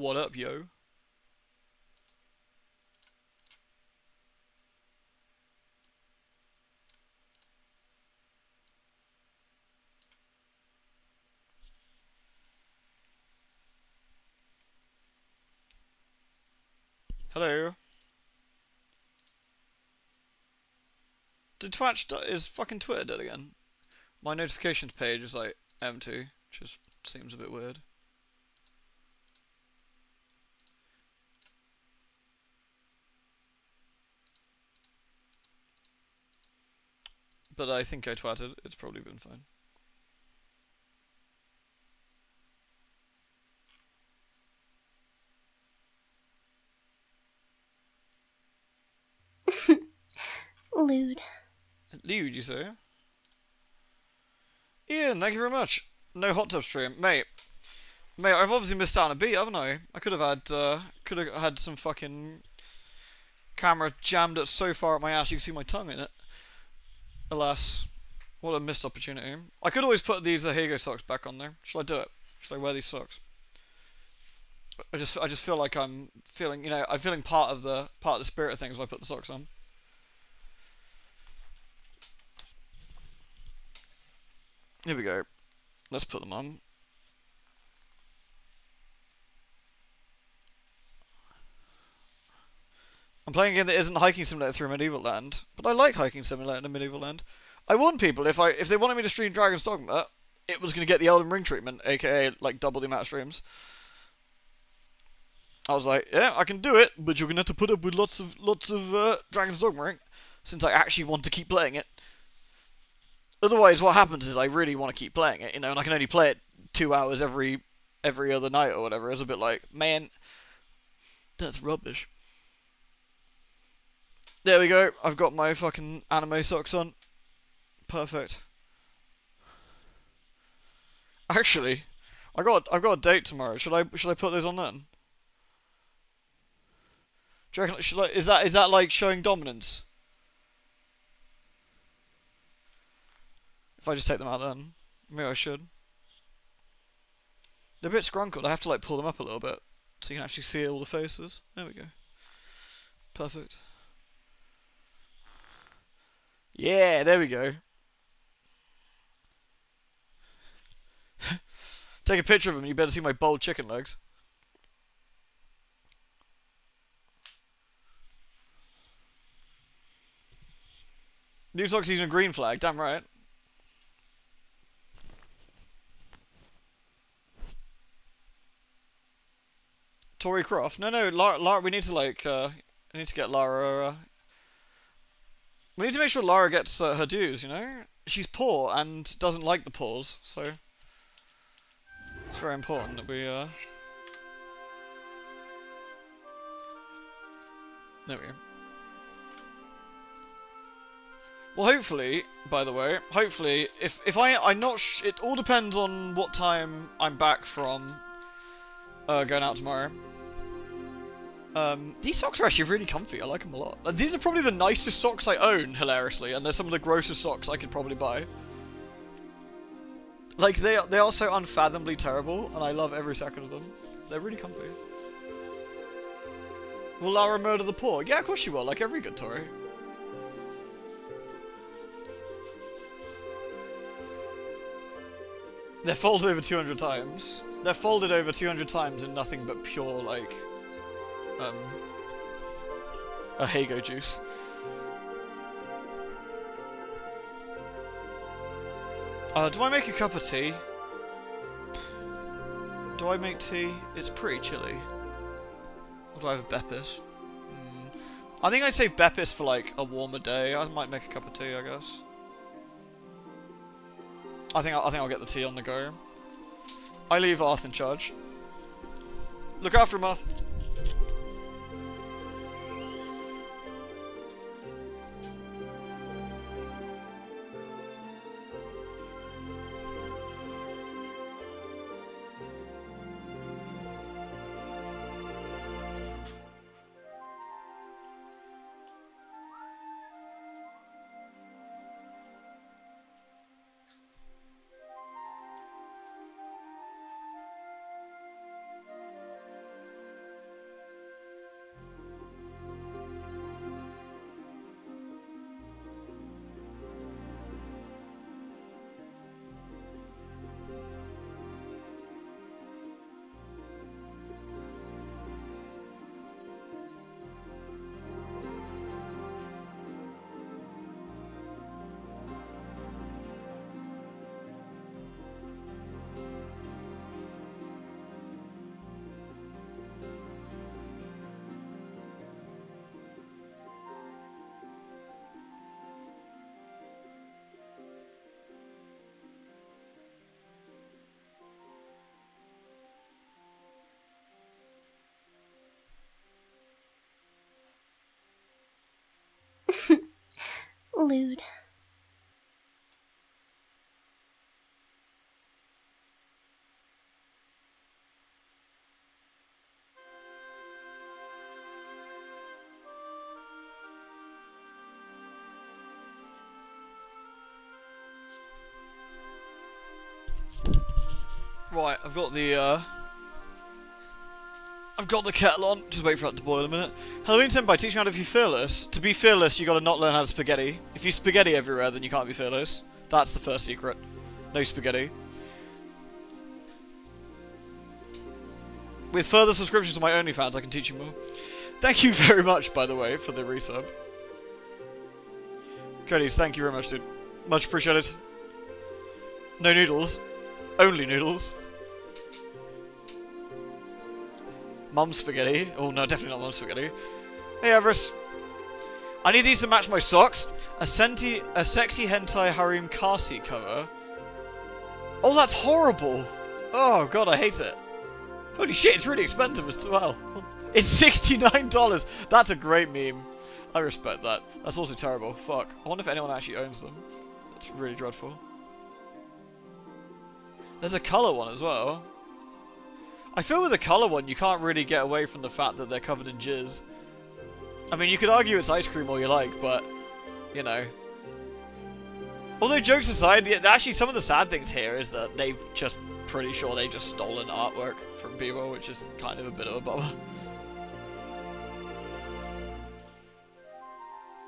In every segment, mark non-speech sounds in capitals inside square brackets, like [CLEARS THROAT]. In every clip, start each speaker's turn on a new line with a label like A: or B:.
A: What up, yo? Hello. Did Twitch is fucking Twitter dead again? My notifications page is like empty, just seems a bit weird. But I think I twatted. It's probably been fine. [LAUGHS]
B: Lewd.
A: Lewd, you say? Ian, thank you very much. No hot tub stream, mate. Mate, I've obviously missed out on a beat, haven't I? I could have had, uh, could have had some fucking camera jammed it so far up my ass you can see my tongue in it. Alas, what a missed opportunity. I could always put these Ahegao socks back on there. Should I do it? Should I wear these socks? I just, I just feel like I'm feeling, you know, I'm feeling part of the part of the spirit of things if I put the socks on. Here we go. Let's put them on. I'm playing a game that isn't hiking simulator through medieval land, but I like hiking simulator in medieval land. I warned people if I if they wanted me to stream Dragon's Dogma, it was going to get the Elden Ring treatment, aka like double the amount of streams. I was like, yeah, I can do it, but you're gonna have to put up with lots of lots of uh, Dragon's Dogma, since I actually want to keep playing it. Otherwise, what happens is I really want to keep playing it, you know, and I can only play it two hours every every other night or whatever. It's a bit like, man, that's rubbish. There we go. I've got my fucking anime socks on. Perfect. Actually, I got I've got a date tomorrow. Should I should I put those on then? Do reckon, should I, is that is that like showing dominance? If I just take them out then. Maybe I should. They're a bit scrunkled. I have to like pull them up a little bit so you can actually see all the faces. There we go. Perfect. Yeah, there we go. [LAUGHS] Take a picture of them, you better see my bold chicken legs. New Sox using a green flag, damn right. Tory Croft? No, no, Lara, Lara we need to like, uh, we need to get Lara, uh, we need to make sure Lara gets uh, her dues, you know? She's poor and doesn't like the pause, so it's very important that we, uh... There we go. Well, hopefully, by the way, hopefully, if if I I'm not it all depends on what time I'm back from uh, going out tomorrow. Um, these socks are actually really comfy. I like them a lot. These are probably the nicest socks I own, hilariously, and they're some of the grossest socks I could probably buy. Like they they are so unfathomably terrible, and I love every second of them. They're really comfy. Will Lara murder the poor? Yeah, of course she will. Like every good Tory. They're folded over 200 times. They're folded over 200 times in nothing but pure, like, um, a Hago juice. Uh, do I make a cup of tea? Do I make tea? It's pretty chilly. Or do I have a Beppis? Mm. I think I'd save Beppis for, like, a warmer day. I might make a cup of tea, I guess. I think I'll, I think I'll get the tea on the go. I leave Arth in charge. Look after him, Arth.
B: Lewd.
A: Right, I've got the, uh... I've got the kettle on. Just wait for it to boil a minute. Helloween Senpai, teach me how to be fearless. To be fearless, you gotta not learn how to spaghetti. If you spaghetti everywhere, then you can't be fearless. That's the first secret. No spaghetti. With further subscriptions to my OnlyFans, I can teach you more. Thank you very much, by the way, for the resub. Cody's, thank you very much, dude. Much appreciated. No noodles. Only noodles. Mum spaghetti. Oh no, definitely not mum spaghetti. Hey Everest. I need these to match my socks. A senti a sexy hentai harem car seat cover. Oh, that's horrible. Oh god, I hate it. Holy shit, it's really expensive as well. It's $69. That's a great meme. I respect that. That's also terrible. Fuck. I wonder if anyone actually owns them. That's really dreadful. There's a colour one as well. I feel with the colour one, you can't really get away from the fact that they're covered in jizz. I mean, you could argue it's ice cream all you like, but, you know. Although, jokes aside, the, actually some of the sad things here is that they've just, pretty sure they've just stolen artwork from people, which is kind of a bit of a bummer.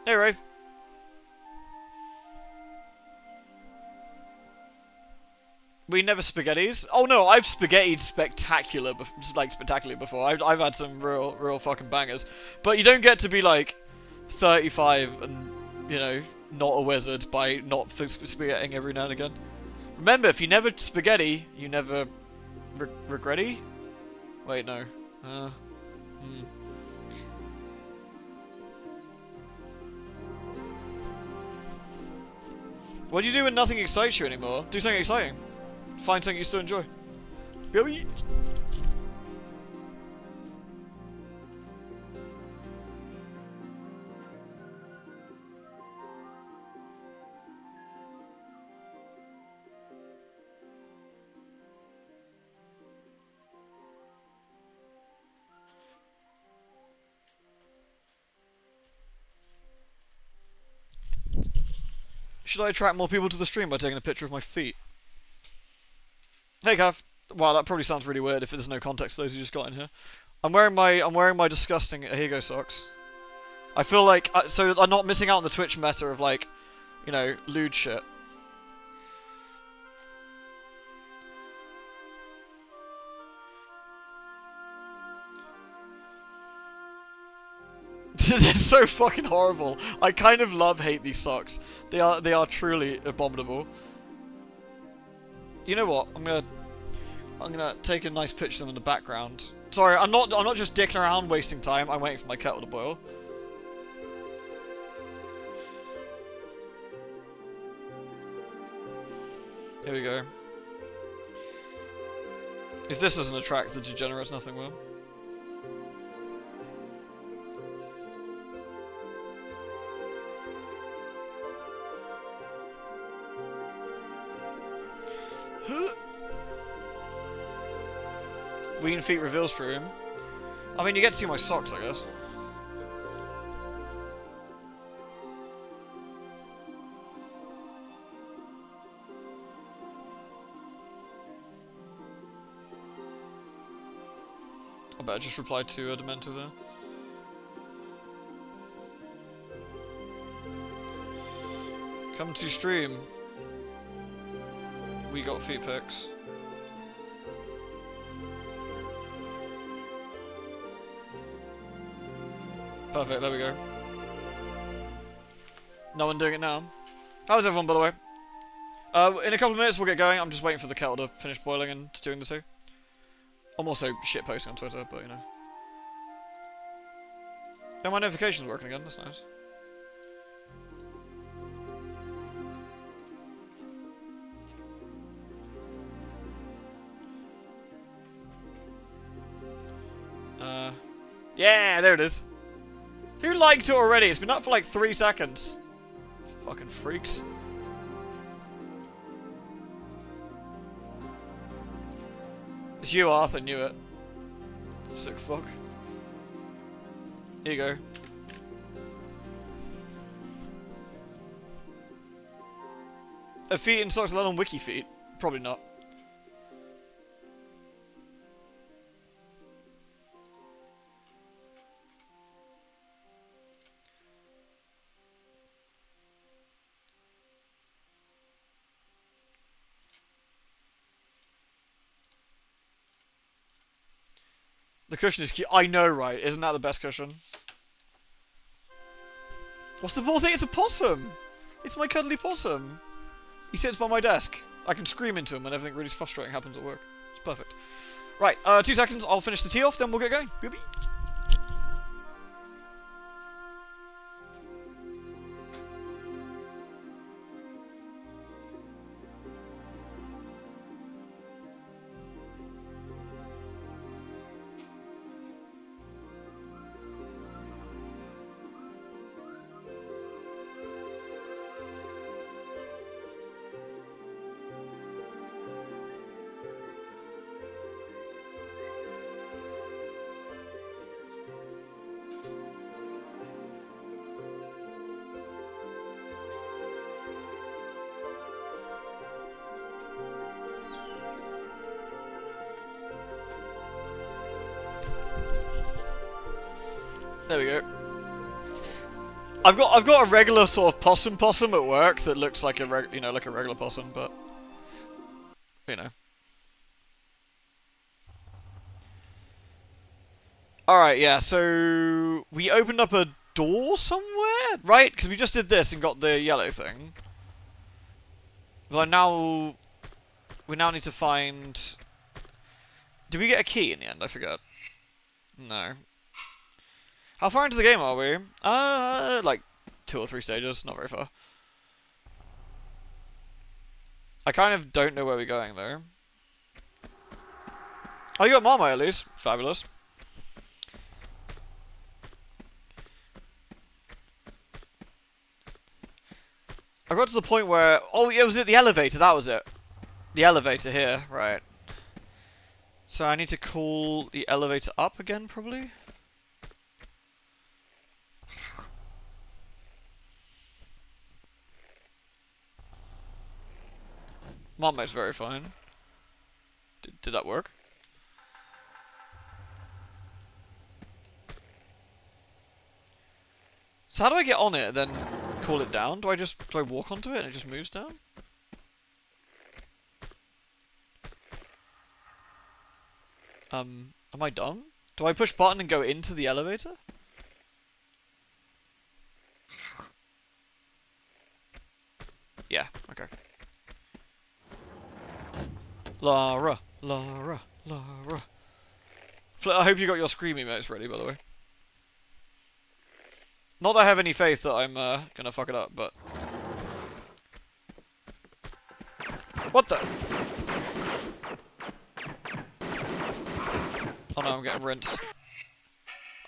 A: Hey, Wraith. We never spaghettis. Oh no, I've spaghettied spectacular, like spectacularly before. I've, I've had some real, real fucking bangers. But you don't get to be like 35 and, you know, not a wizard by not spaghetting every now and again. Remember, if you never spaghetti, you never re regretty? Wait, no. Uh, hmm. What do you do when nothing excites you anymore? Do something exciting. Find something you still enjoy. Billy. Should I attract more people to the stream by taking a picture of my feet? Hey, Cav. Wow, that probably sounds really weird if there's no context those who just got in here. I'm wearing my I'm wearing my disgusting Ahegao socks. I feel like uh, so I'm not missing out on the Twitch meta of like, you know, lewd shit. [LAUGHS] They're so fucking horrible. I kind of love hate these socks. They are they are truly abominable. You know what? I'm gonna I'm gonna take a nice picture of them in the background. Sorry, I'm not I'm not just dicking around wasting time. I'm waiting for my kettle to boil. Here we go. If this doesn't attract the degenerates, nothing will. Ween Feet reveal stream. I mean, you get to see my socks, I guess. I better just reply to uh, a Demento there. Come to stream. We got feet pics. Perfect, there we go. No one doing it now. How's everyone, by the way? Uh, in a couple of minutes we'll get going. I'm just waiting for the kettle to finish boiling and doing the two. I'm also shit posting on Twitter, but you know. Oh, my notifications working again. That's nice. Uh, yeah, there it is. Liked it already? It's been up for like three seconds. Fucking freaks. It's you, Arthur, knew it. Sick fuck. Here you go. A feat in socks alone on wiki feet? Probably not. Cushion is cute. I know, right? Isn't that the best cushion? What's the poor thing? It's a possum! It's my cuddly possum! He sits by my desk. I can scream into him when everything really frustrating happens at work. It's perfect. Right, uh, two seconds. I'll finish the tea off, then we'll get going. Boopy. I've got I've got a regular sort of possum possum at work that looks like a reg you know like a regular possum, but you know. All right, yeah. So we opened up a door somewhere, right? Because we just did this and got the yellow thing. But now we now need to find. Did we get a key in the end? I forgot. No. How far into the game are we? Uh, like two or three stages, not very far. I kind of don't know where we're going though. Oh, you got Marmite at least. Fabulous. I got to the point where... Oh, it was at the elevator, that was it. The elevator here, right. So I need to call the elevator up again, probably? Marmite's very fine. Did, did that work? So how do I get on it and then call it down? Do I just do I walk onto it and it just moves down? Um, am I dumb? Do I push button and go into the elevator? Yeah, okay. Lara, Lara, Lara. I hope you got your scream emotes ready, by the way. Not that I have any faith that I'm uh, gonna fuck it up, but... What the? Oh no, I'm getting rinsed.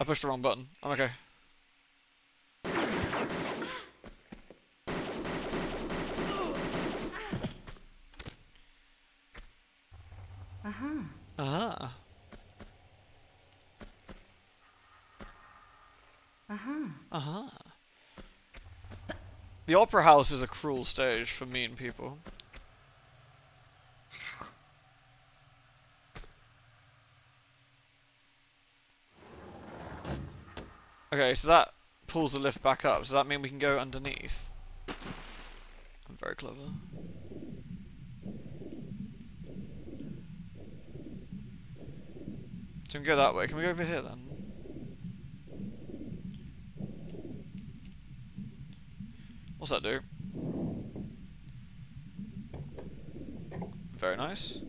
A: I pushed the wrong button. I'm okay.
B: Uh-huh.
A: Ah.
B: Uh-huh.
A: Uh-huh. The Opera House is a cruel stage for mean people. Okay, so that pulls the lift back up. Does that mean we can go underneath? I'm very clever. So we can go that way. Can we go over here then? What's that do? Very nice.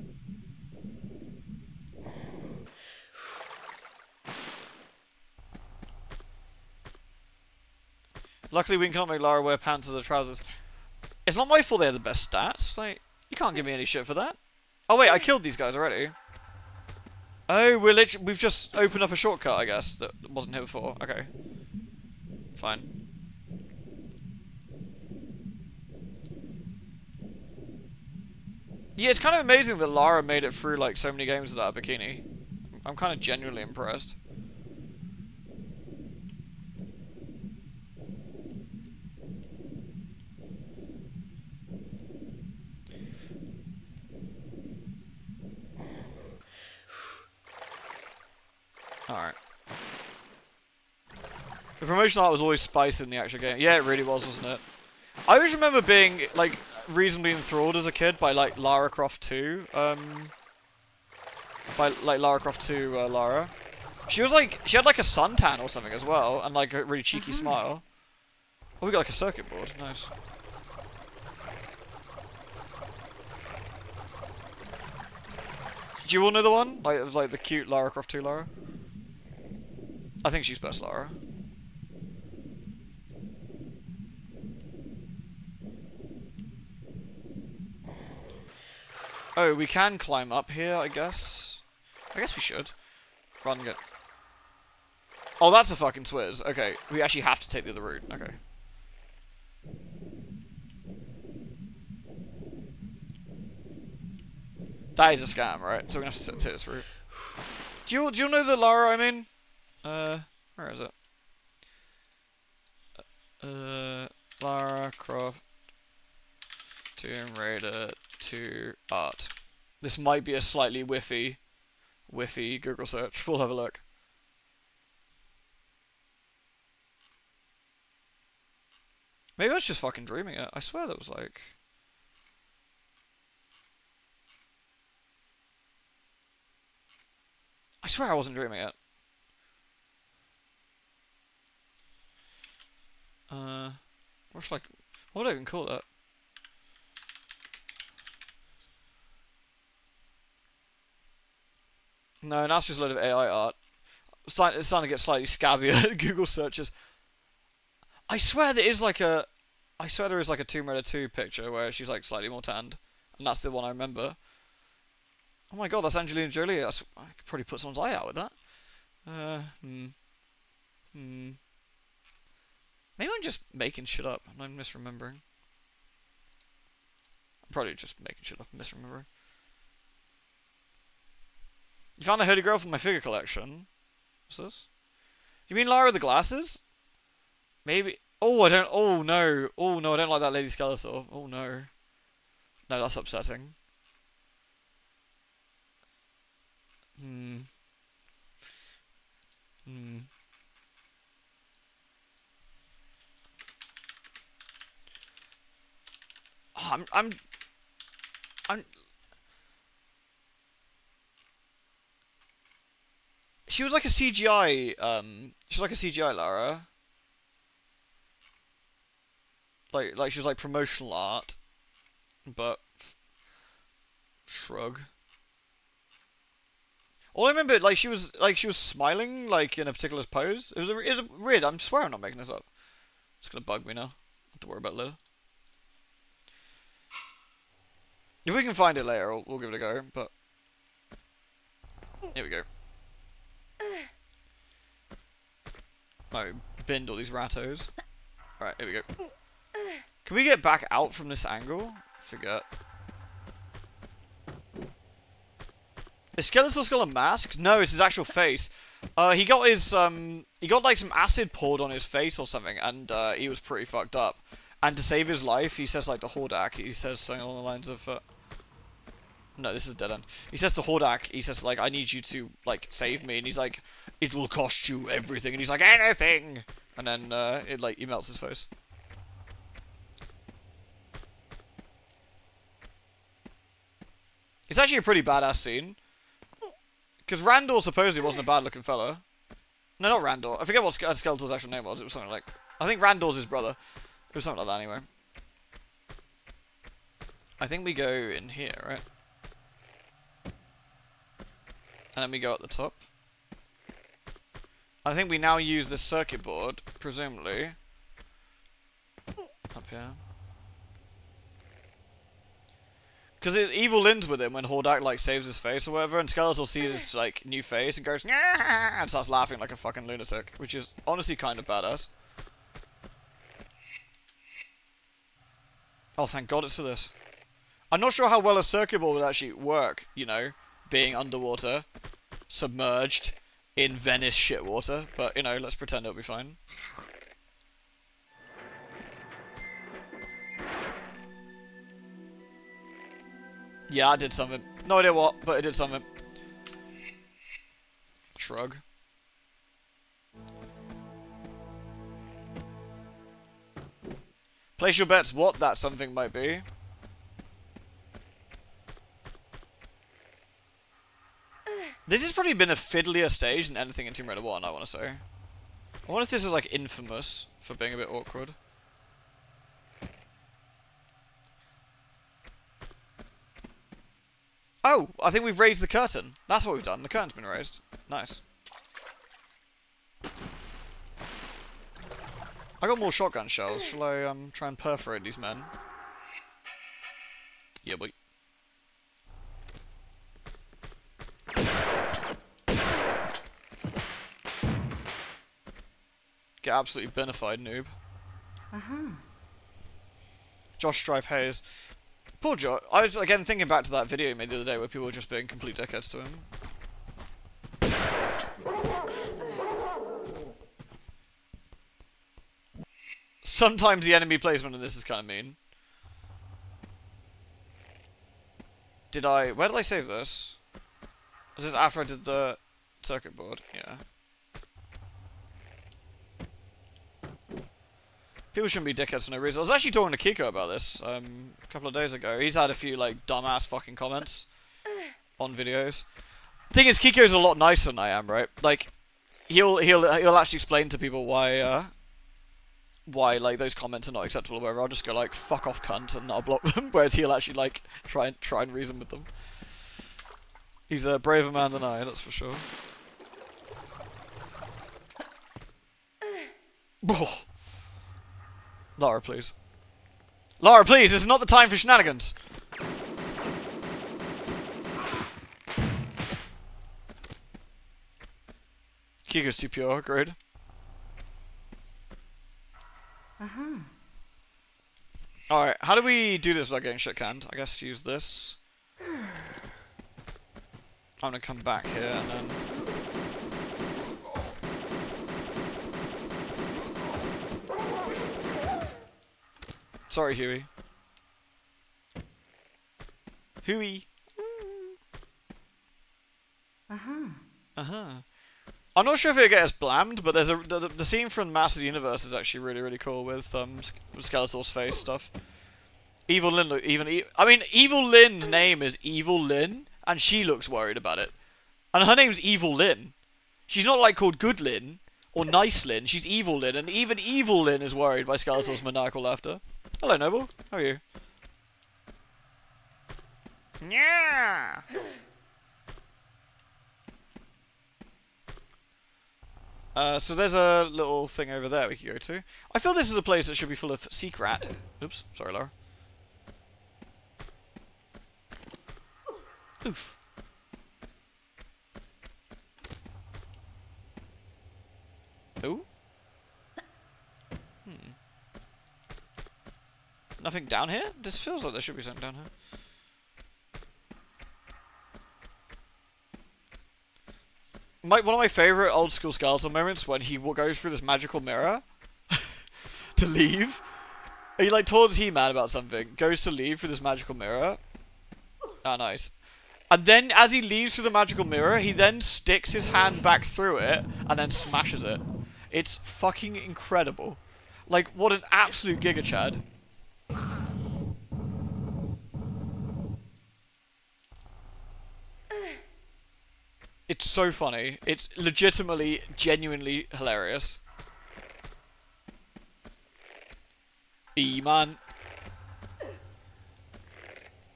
A: Luckily we cannot make Lara wear pants as her trousers. It's not my fault they have the best stats. Like, you can't give me any shit for that. Oh wait, I killed these guys already. Oh, we're literally, we've just opened up a shortcut, I guess, that wasn't here before. Okay. Fine. Yeah, it's kind of amazing that Lara made it through, like, so many games without a bikini. I'm kind of genuinely impressed. Alright. The promotional art was always spiced in the actual game. Yeah, it really was, wasn't it? I always remember being, like, reasonably enthralled as a kid by, like, Lara Croft 2. Um, by, like, Lara Croft 2 uh, Lara. She was, like, she had, like, a suntan or something as well, and, like, a really cheeky
B: Uh-huh.
A: smile. Oh, we got, like, a circuit board. Nice. Do you all know the one? Like, it was, like, the cute Lara Croft 2 Lara? I think she's best Lara. Oh, we can climb up here, I guess. I guess we should. Run, get. Oh, that's a fucking swizz. Okay, we actually have to take the other route. Okay. That is a scam, right? So we're gonna have to take this route. Do you do you know the Lara? I mean, uh, where is it? Uh, Lara Croft Tomb Raider 2 art. This might be a slightly whiffy, whiffy Google search. [LAUGHS] We'll have a look. Maybe I was just fucking dreaming it. I swear that was like. I swear I wasn't dreaming it. Uh, what's like, what would I even call that? No, that's just a load of AI art. It's starting, it's starting to get slightly scabbier at [LAUGHS] Google searches. I swear there is like a, I swear there is like a Tomb Raider 2 picture where she's like slightly more tanned, and that's the one I remember. Oh my god, that's Angelina Jolie. That's, I could probably put someone's eye out with that. Uh, hmm. Hmm. Maybe I'm just making shit up I'm misremembering. I'm probably just making shit up and misremembering. You found a hoodie girl from my figure collection. What's this? You mean Lara with the glasses? Maybe. Oh, I don't. Oh no. Oh no, I don't like that Lady Skeletor. Oh no. No, that's upsetting. Hmm. Hmm. Oh, I'm. I'm. I'm. She was like a CGI. Um, she was like a CGI Lara. Like, like she was like promotional art, but shrug. All I remember, like she was like she was smiling like in a particular pose. It was a, it was a weird. I'm swear I'm not making this up. It's gonna bug me now. I Have to worry about it later. If we can find it later, we'll, we'll give it a go. But here we go. No, binned all these rattos. Alright, here we go. Can we get back out from this angle? Forget. Is Skeletor Skull a mask? No, it's his actual face. Uh, he got his, um, he got like some acid poured on his face or something, and, uh, he was pretty fucked up. And to save his life, he says, like, to Hordak, he says something along the lines of, uh, no, this is a dead end. He says to Hordak, he says, like, I need you to, like, save me, and he's like, it will cost you everything, and he's like, anything! And then, uh, it, like, he melts his face. It's actually a pretty badass scene. Because Randall supposedly wasn't a bad looking fella. No, not Randall. I forget what Ske- Skeletor's actual name was. It was something like... I think Randall's his brother. It was something like that anyway. I think we go in here, right? And then we go at the top. I think we now use the circuit board, presumably. Up here. Because it Evil ends with him when Hordak like saves his face or whatever, and Skeletor sees his like new face and goes "Nyah!" and starts laughing like a fucking lunatic, which is honestly kind of badass. Oh, thank God it's for this. I'm not sure how well a circuit board would actually work, you know, being underwater, submerged in Venice shit water, but, you know, let's pretend it'll be fine. Yeah, I did something. No idea what, but I did something. Shrug. Place your bets what that something might be. This has probably been a fiddlier stage than anything in Tomb Raider 1, I want to say. I wonder if this is like infamous for being a bit awkward. Oh, I think we've raised the curtain. That's what we've done. The curtain's been raised. Nice. I got more shotgun shells. Shall I um, try and perforate these men? Yeah, boy. Get absolutely benefied, noob.
B: Uh-huh.
A: Josh Strife Hayes. Poor Josh. I was again thinking back to that video he made the other day where people were just being complete dickheads to him. Sometimes the enemy placement in this is kind of mean. Did I... Where did I save this? This after I did the circuit board? Yeah. People shouldn't be dickheads for no reason. I was actually talking to Kiko about this um, a couple of days ago. He's had a few like dumbass fucking comments on videos. Thing is, Kiko's a lot nicer than I am, right? Like, he'll he'll he'll actually explain to people why uh, why like those comments are not acceptable. Where I'll just go like fuck off cunt and I'll block them. [LAUGHS] Whereas he'll actually like try and try and reason with them. He's a braver man than I, that's for sure. [LAUGHS] Lara, please. Lara, please, this is not the time for shenanigans. Kiko's too pure, agreed.
B: Uh-huh.
A: Alright, how do we do this without getting shit canned? I guess use this. I'm gonna come back here and then... Sorry, Huey. Huey.
B: Uh-huh.
A: Uh-huh. I'm not sure if it'll get us blammed, but there's a the, the scene from Master of the Universe is actually really really cool with um Skeletor's face stuff. Evil Lyn, look, even e I mean, Evil Lyn's name is Evil Lyn, and she looks worried about it. And her name's Evil Lyn. She's not like called Good Lyn or Nice Lyn. She's Evil Lyn, and even Evil Lyn is worried by Skeletor's maniacal laughter. Hello, Noble. How are you? Yeah. Uh, so there's a little thing over there we can go to. I feel this is a place that should be full of secret. Oops, sorry, Laura. Oof. Ooh. Nothing down here? This feels like there should be something down here. my one of my favorite old school Skeletor moments when he goes through this magical mirror [LAUGHS] to leave. He like told He-Man about something, goes to leave through this magical mirror. Ah, nice. And then as he leaves through the magical mirror, he then sticks his hand back through it and then smashes it. It's fucking incredible. Like, what an absolute giga chad. It's so funny. It's legitimately, genuinely hilarious. E man.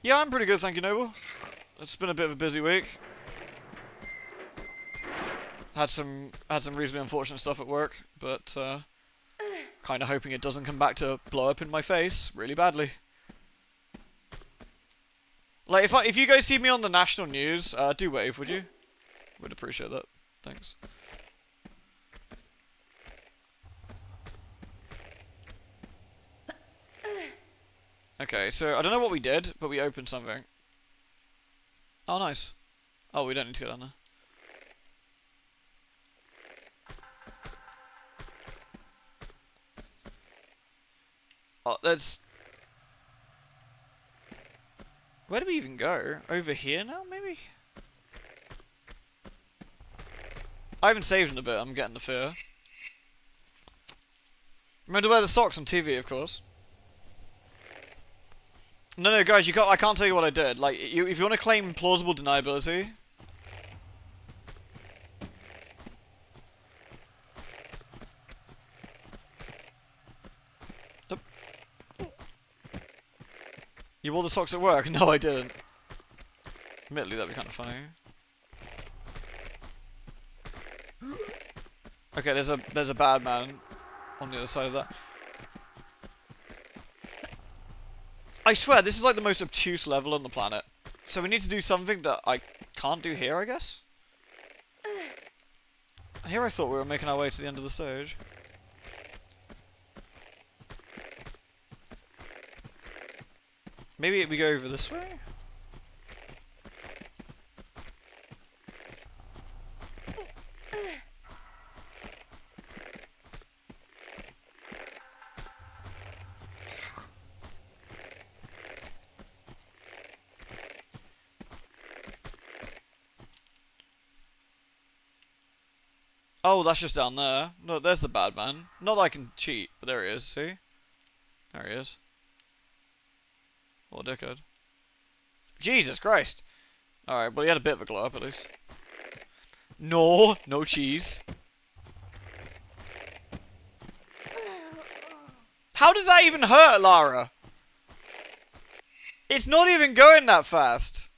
A: Yeah, I'm pretty good, thank you, Noble. It's been a bit of a busy week. Had some had some reasonably unfortunate stuff at work, but uh, kind of hoping it doesn't come back to blow up in my face really badly. Like if I, if you guys see me on the national news, uh, do wave, would you? Would appreciate that. Thanks. Okay, so I don't know what we did, but we opened something. Oh, nice. Oh, we don't need to go down there. Oh, that's... Where do we even go? Over here now, maybe? I haven't saved in a bit, I'm getting the fear. Remember to wear the socks on TV, of course. No, no, guys, you can't. I can't tell you what I did. Like, you, if you want to claim plausible deniability, You wore the socks at work? [LAUGHS] No, I didn't. Admittedly, that'd be kind of funny. [GASPS] Okay, there's a there's a bad man on the other side of that. I swear, this is like the most obtuse level on the planet. So we need to do something that I can't do here, I guess? [SIGHS] Here I thought we were making our way to the end of the stage. Maybe we go over this way? Oh, that's just down there. No, there's the bad man. Not that I can cheat, but there he is, see? There he is. What a dickhead. Jesus Christ! Alright, well he had a bit of a glow up at least. No, no cheese. How does that even hurt, Lara? It's not even going that fast.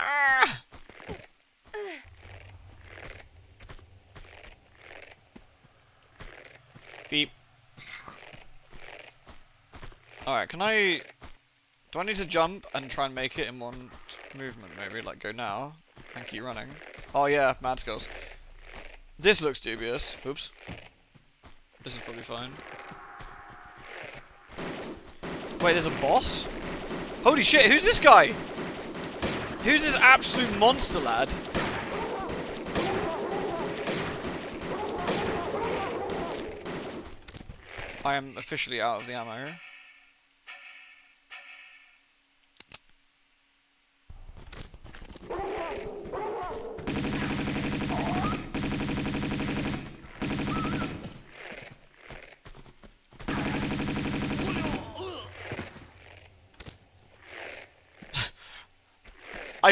A: Ah! Beep. Alright, can I... Do I need to jump and try and make it in one movement, maybe? Like, go now and keep running. Oh yeah, mad skills. This looks dubious. Oops. This is probably fine. Wait, there's a boss? Holy shit, who's this guy? Who's this absolute monster lad? I am officially out of the ammo.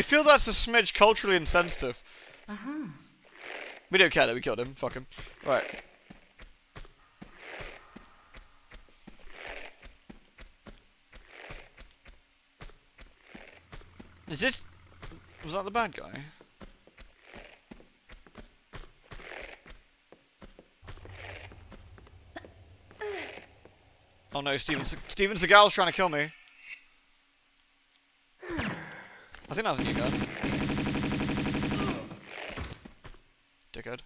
A: I feel that's a smidge culturally insensitive.
B: Uh-huh.
A: We don't care that we killed him. Fuck him. Right. Is this... Was that the bad guy? Oh no, Steven, Se Steven Seagal's trying to kill me. I think that was a new gun. Dickhead.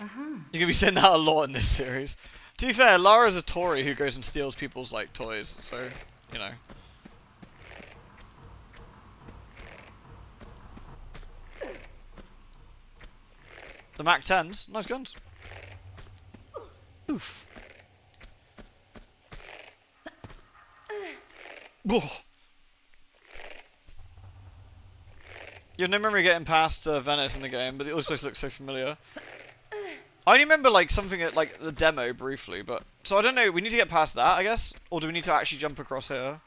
B: Uh-huh.
A: You're gonna be saying that a lot in this series. To be fair, Lara's a Tory who goes and steals people's like toys, so you know. The Mac 10s, nice guns. Oof. Whoa. You have no memory getting past uh, Venice in the game, but always place looks so familiar. I only remember like something at like the demo briefly, but so I don't know. We need to get past that, I guess, or do we need to actually jump across here?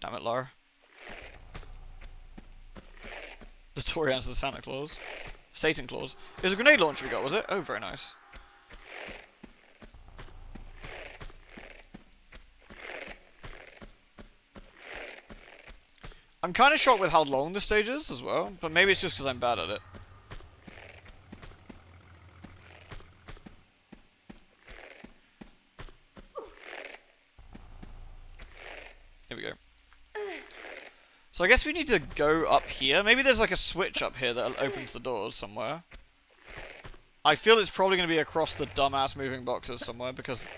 A: Damn it, Lara. The Tory answer to Santa Claus, Satan Claus. It was a grenade launcher we got, was it? Oh, very nice. I'm kind of shocked with how long the stage is as well, but maybe it's just because I'm bad at it. Here we go. So I guess we need to go up here. Maybe there's like a switch up here that opens the doors somewhere. I feel it's probably going to be across the dumbass moving boxes somewhere because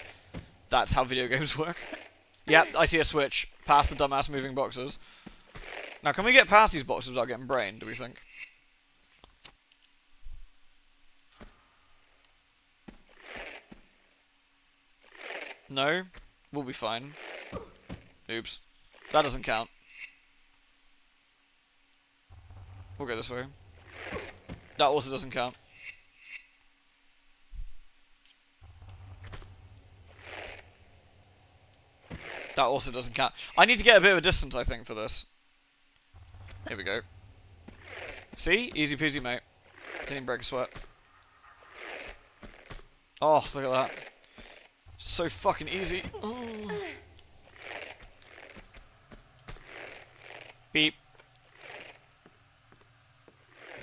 A: that's how video [LAUGHS] games work. Yep, I see a switch past the dumbass moving boxes. Now, can we get past these boxes without getting brain, do we think? No? We'll be fine. Oops. That doesn't count. We'll go this way. That also doesn't count. That also doesn't count. I need to get a bit of a distance, I think, for this. Here we go. See? Easy peasy, mate. Didn't even break a sweat. Oh, look at that. So fucking easy. Ooh. Beep.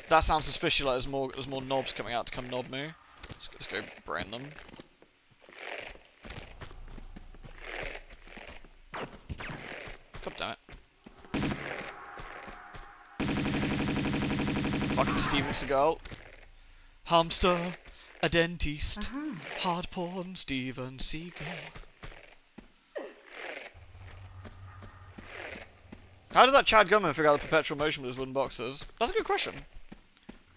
A: That sounds suspicious like there's more there's more knobs coming out to come knob me. Let's, let's go brain them. God damn it. Fucking Steven Seagal. Hamster, a dentist,
B: Uh-huh.
A: hard porn, Steven Seagal. How did that Chad Gumman figure out the perpetual motion with his wooden boxes? That's a good question.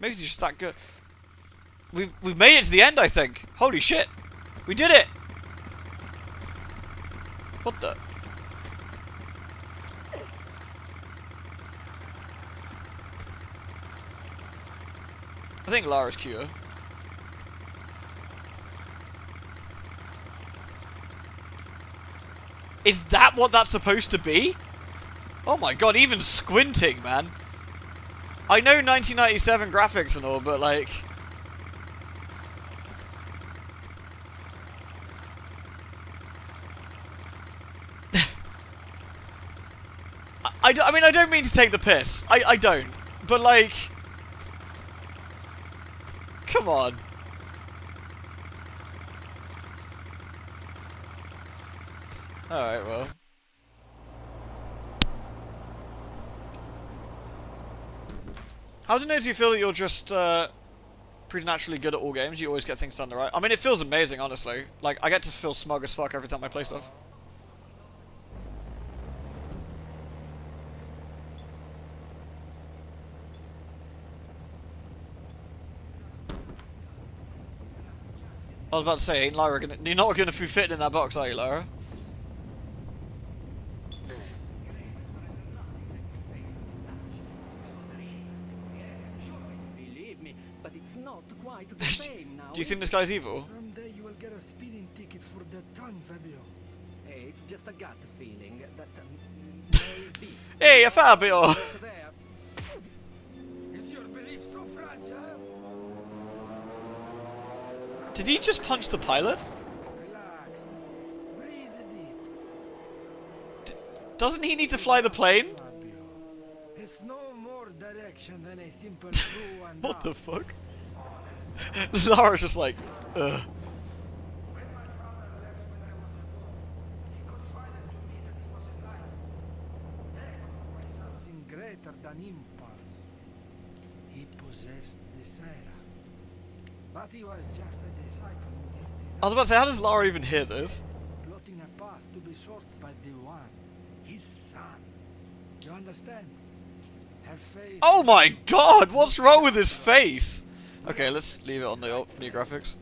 A: Maybe he's just that good. We've we've made it to the end, I think. Holy shit, we did it! What the? Think Lara's cure. Is that what that's supposed to be? Oh my god, even squinting, man. I know 1997 graphics and all, but like... [LAUGHS] I, I, I mean, I don't mean to take the piss. I, I don't. But like... Come on. Alright, well. How do you know do you feel that you're just uh, preternaturally good at all games? You always get things done the right. I mean, it feels amazing, honestly. Like, I get to feel smug as fuck every time I play stuff. I was about to say, ain't Lyra gonna... You're not gonna be fitting in that box, are you, Lyra?
C: Believe me, but it's not quite the [LAUGHS] same now.
A: Do you think this guy's evil?
D: Someday you will get a speeding ticket for that tongue, Fabio.
C: Hey, it's just a gut feeling that um, [LAUGHS] maybe.
A: Hey, Fabio! Did he just punch the pilot?
D: Relax. Breathe deep.
A: Doesn't he need to fly the plane?
D: Fabio. It's no more direction than a simple [LAUGHS] and
A: What the fuck? [LAUGHS] Lara's just like, ugh.
D: When my father left when I was a boy, he confided to me that he was enlightened. Echo by something greater than impulse. He possessed the Seraph. But he was just a disciple in this
A: I was about to say, how does Lara even hear this?
D: plotting a path to be sought by the one, his son. You understand? Have faith.
A: Oh my god, what's wrong with his face? Okay, let's leave it on the old new graphics.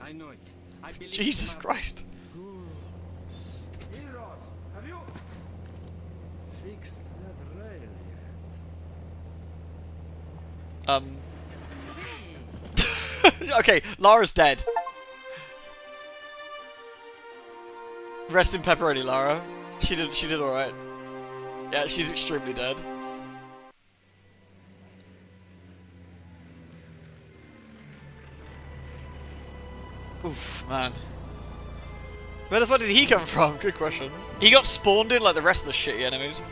C: I know it. I believe
A: Jesus Christ.
D: Good. Heroes, have you fixed that rail yet?
A: Um. [LAUGHS] okay, Lara's dead. Rest in pepperoni, Lara. She did. She did all right. Yeah, she's extremely dead. Oof, man. Where the fuck did he come from? Good question. He got spawned in like the rest of the shitty enemies.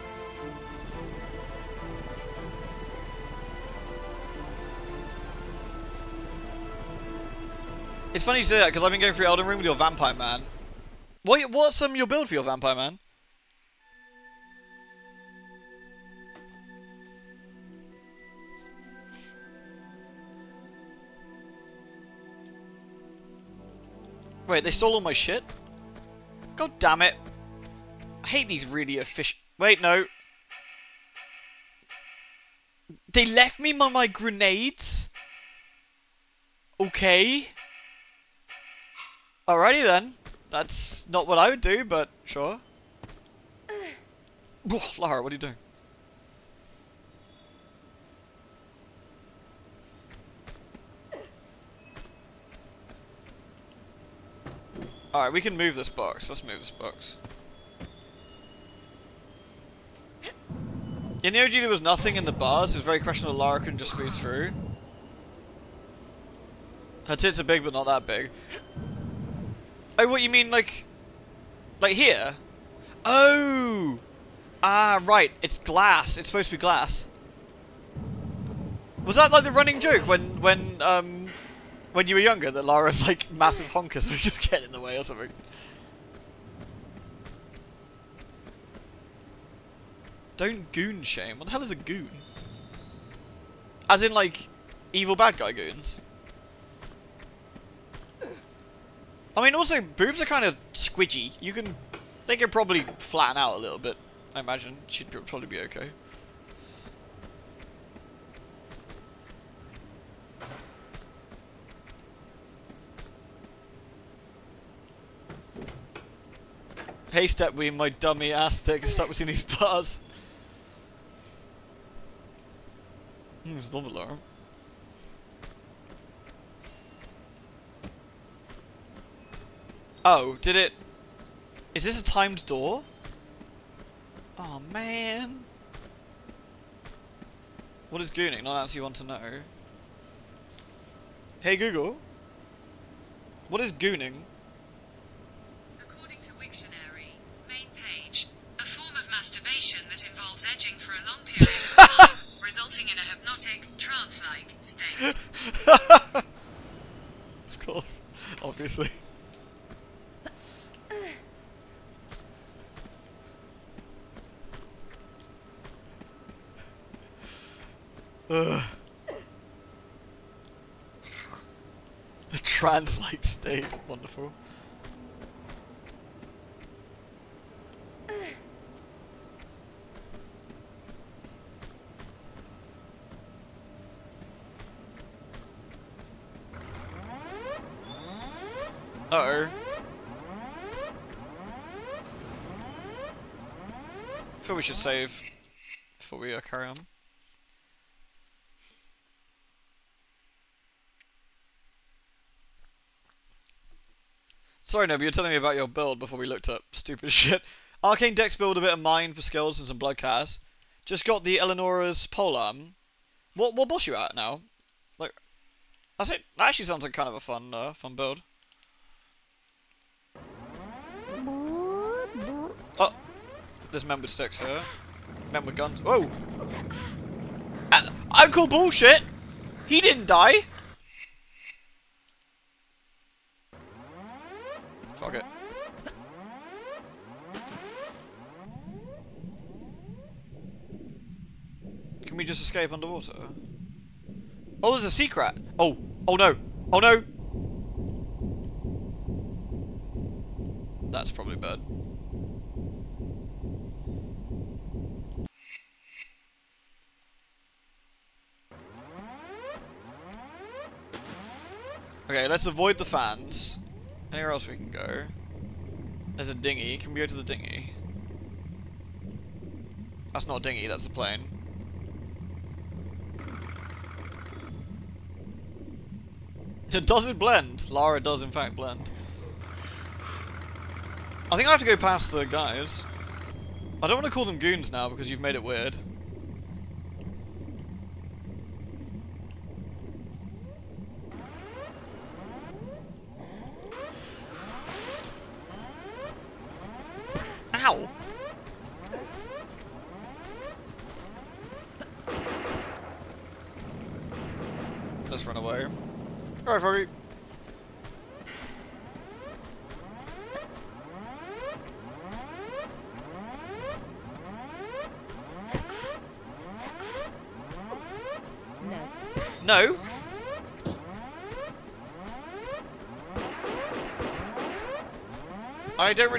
A: It's funny you say that because I've been going through Elden Ring with your Vampire Man. What, what's um, your build for your Vampire Man? Wait, they stole all my shit? God damn it. I hate these really efficient... Wait, no. They left me my, my grenades? Okay. Alrighty then. That's not what I would do, but sure. [SIGHS] Lara, what are you doing? Alright, we can move this box. Let's move this box. In the OG, there was nothing in the bars. It was very questionable Lara couldn't just squeeze through. Her tits are big, but not that big. Oh, what you mean, like... Like here? Oh! Ah, right. It's glass. It's supposed to be glass. Was that like the running joke when, when, um... When you were younger, that Lara's like massive honkers would just get in the way or something? Don't goon shame. What the hell is a goon? As in, like, evil bad guy goons? I mean, also, boobs are kind of squidgy. You can... They could probably flatten out a little bit, I imagine. She'd probably be okay. Hey, Stepween, my dummy ass thick stuck between these bars. Hmm, it's double alarm. Oh, did it... Is this a timed door? Oh, man. What is gooning? Not answer you want to know. Hey, Google. What is gooning?
E: According to Wiktionary, main page, a form of masturbation that involves edging for a long period of time, [LAUGHS] resulting in a hypnotic, trance-like state. [LAUGHS]
A: of course. Obviously. Ugh. [SIGHS] The trans-like state. Wonderful. Uh-oh. I feel we should save before we uh, carry on. Sorry, Nob, you were telling me about your build before we looked up stupid [LAUGHS] shit. Arcane Dex build a bit of mine for skills and some blood cast. Just got the Eleonora's polearm. What what boss you at now? Like, that's it. That actually sounds like kind of a fun uh, fun build. Oh, there's men with sticks here. Men with guns. Whoa! Uh, bullshit. He didn't die. Fuck it. Can we just escape underwater? Oh, there's a secret. Oh, oh no. Oh no. That's probably bad. Okay, let's avoid the fans. Anywhere else we can go? There's a dinghy. Can we go to the dinghy? That's not a dinghy, that's a plane. It does it blend? Lara does in fact blend. I think I have to go past the guys. I don't want to call them goons now because you've made it weird.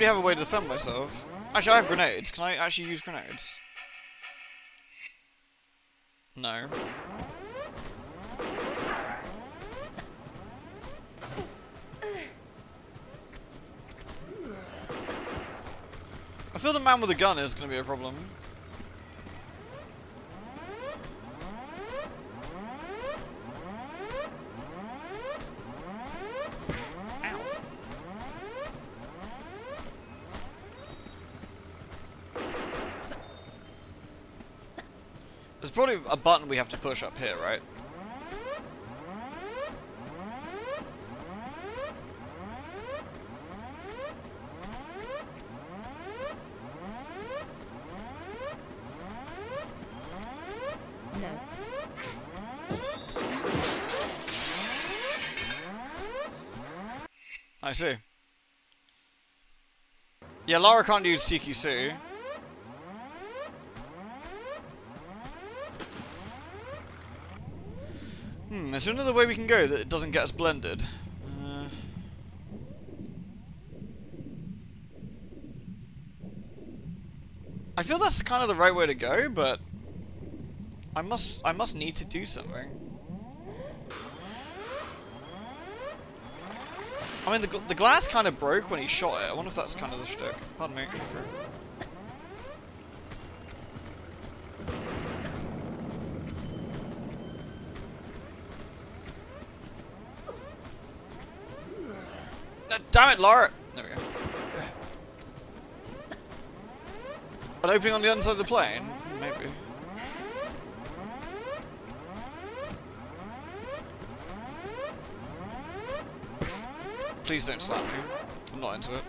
A: Really have a way to defend myself. Actually, I have grenades. Can I actually use grenades? No. I feel the man with the gun is going to be a problem. A button we have to push up here, right? I see. Yeah, Lara can't use CQC. Is there another way we can go that it doesn't get us blended? Uh, I feel that's kind of the right way to go, but I must I must need to do something. I mean, the, gl the glass kind of broke when he shot it. I wonder if that's kind of the shtick. Pardon me. Uh, damn it, Laura! There we go. An opening on the other side of the plane? Maybe. Please don't slap me. I'm not into it.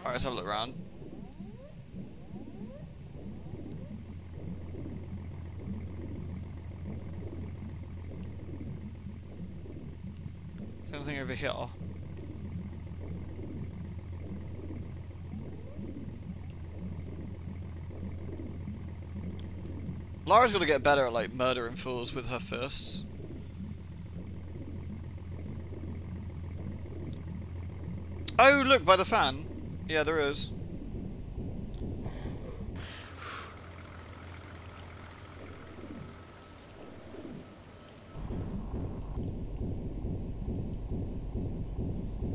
A: Alright, let's have a look around. Is there anything over here? Lara's got to get better at like murdering fools with her fists. Oh, look by the fan. Yeah, there is.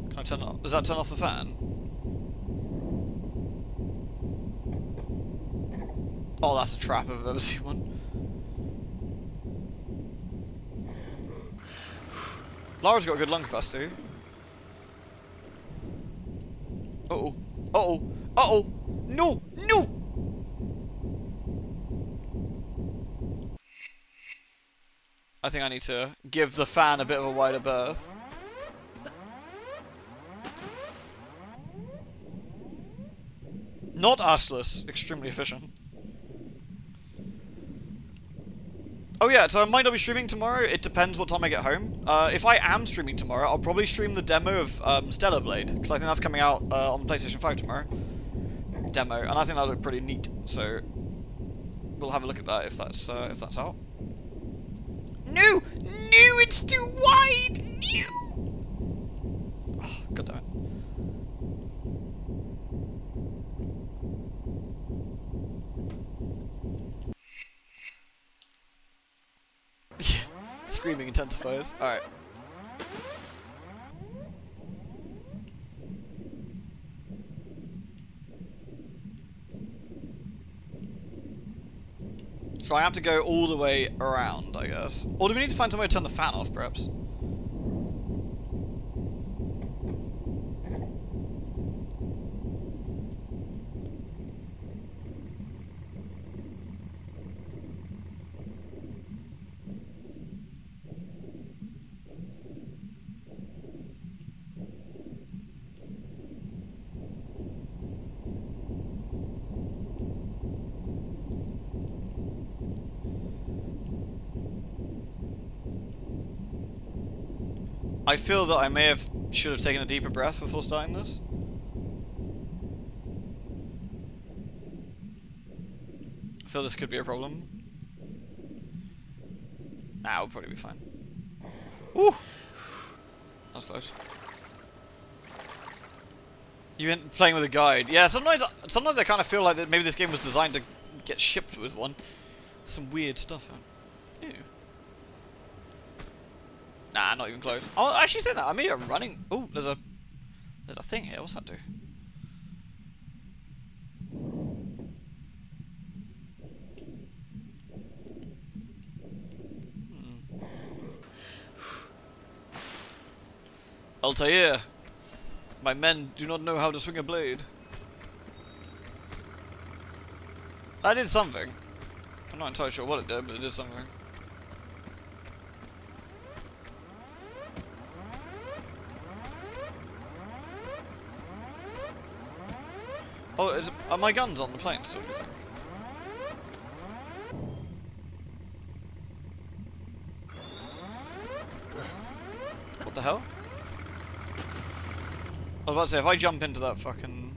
A: Can I turn off? Does that turn off the fan? Oh, that's a trap if I've ever seen one. Lara's got a good lung capacity. Uh oh. Uh oh. Uh oh. No! No! I think I need to give the fan a bit of a wider berth. Not assless. Extremely efficient. Yeah, so I might not be streaming tomorrow. It depends what time I get home. Uh, if I am streaming tomorrow, I'll probably stream the demo of um, Stellar Blade because I think that's coming out uh, on PlayStation 5 tomorrow. Demo, and I think that'll look pretty neat. So we'll have a look at that if that's uh, if that's out. No, no, it's too wide. No. Oh, God damn it. Screaming. Alright. So I have to go all the way around, I guess. Or do we need to find some way to turn the fan off, perhaps? I feel that I may have should have taken a deeper breath before starting this. I feel this could be a problem. Nah, we'll probably be fine. Ooh! That's close. You been playing with a guide? Yeah, sometimes sometimes I kind of feel like that maybe this game was designed to get shipped with one. Some weird stuff. Ew. Nah, not even close. Oh, actually, said that. I mean, you're running. Oh, there's a there's a thing here. What's that do? Hmm. Altair, my men do not know how to swing a blade. I did something. I'm not entirely sure what it did, but it did something. Oh, is, are my guns on the plane do you think? What the hell? I was about to say, if I jump into that fucking...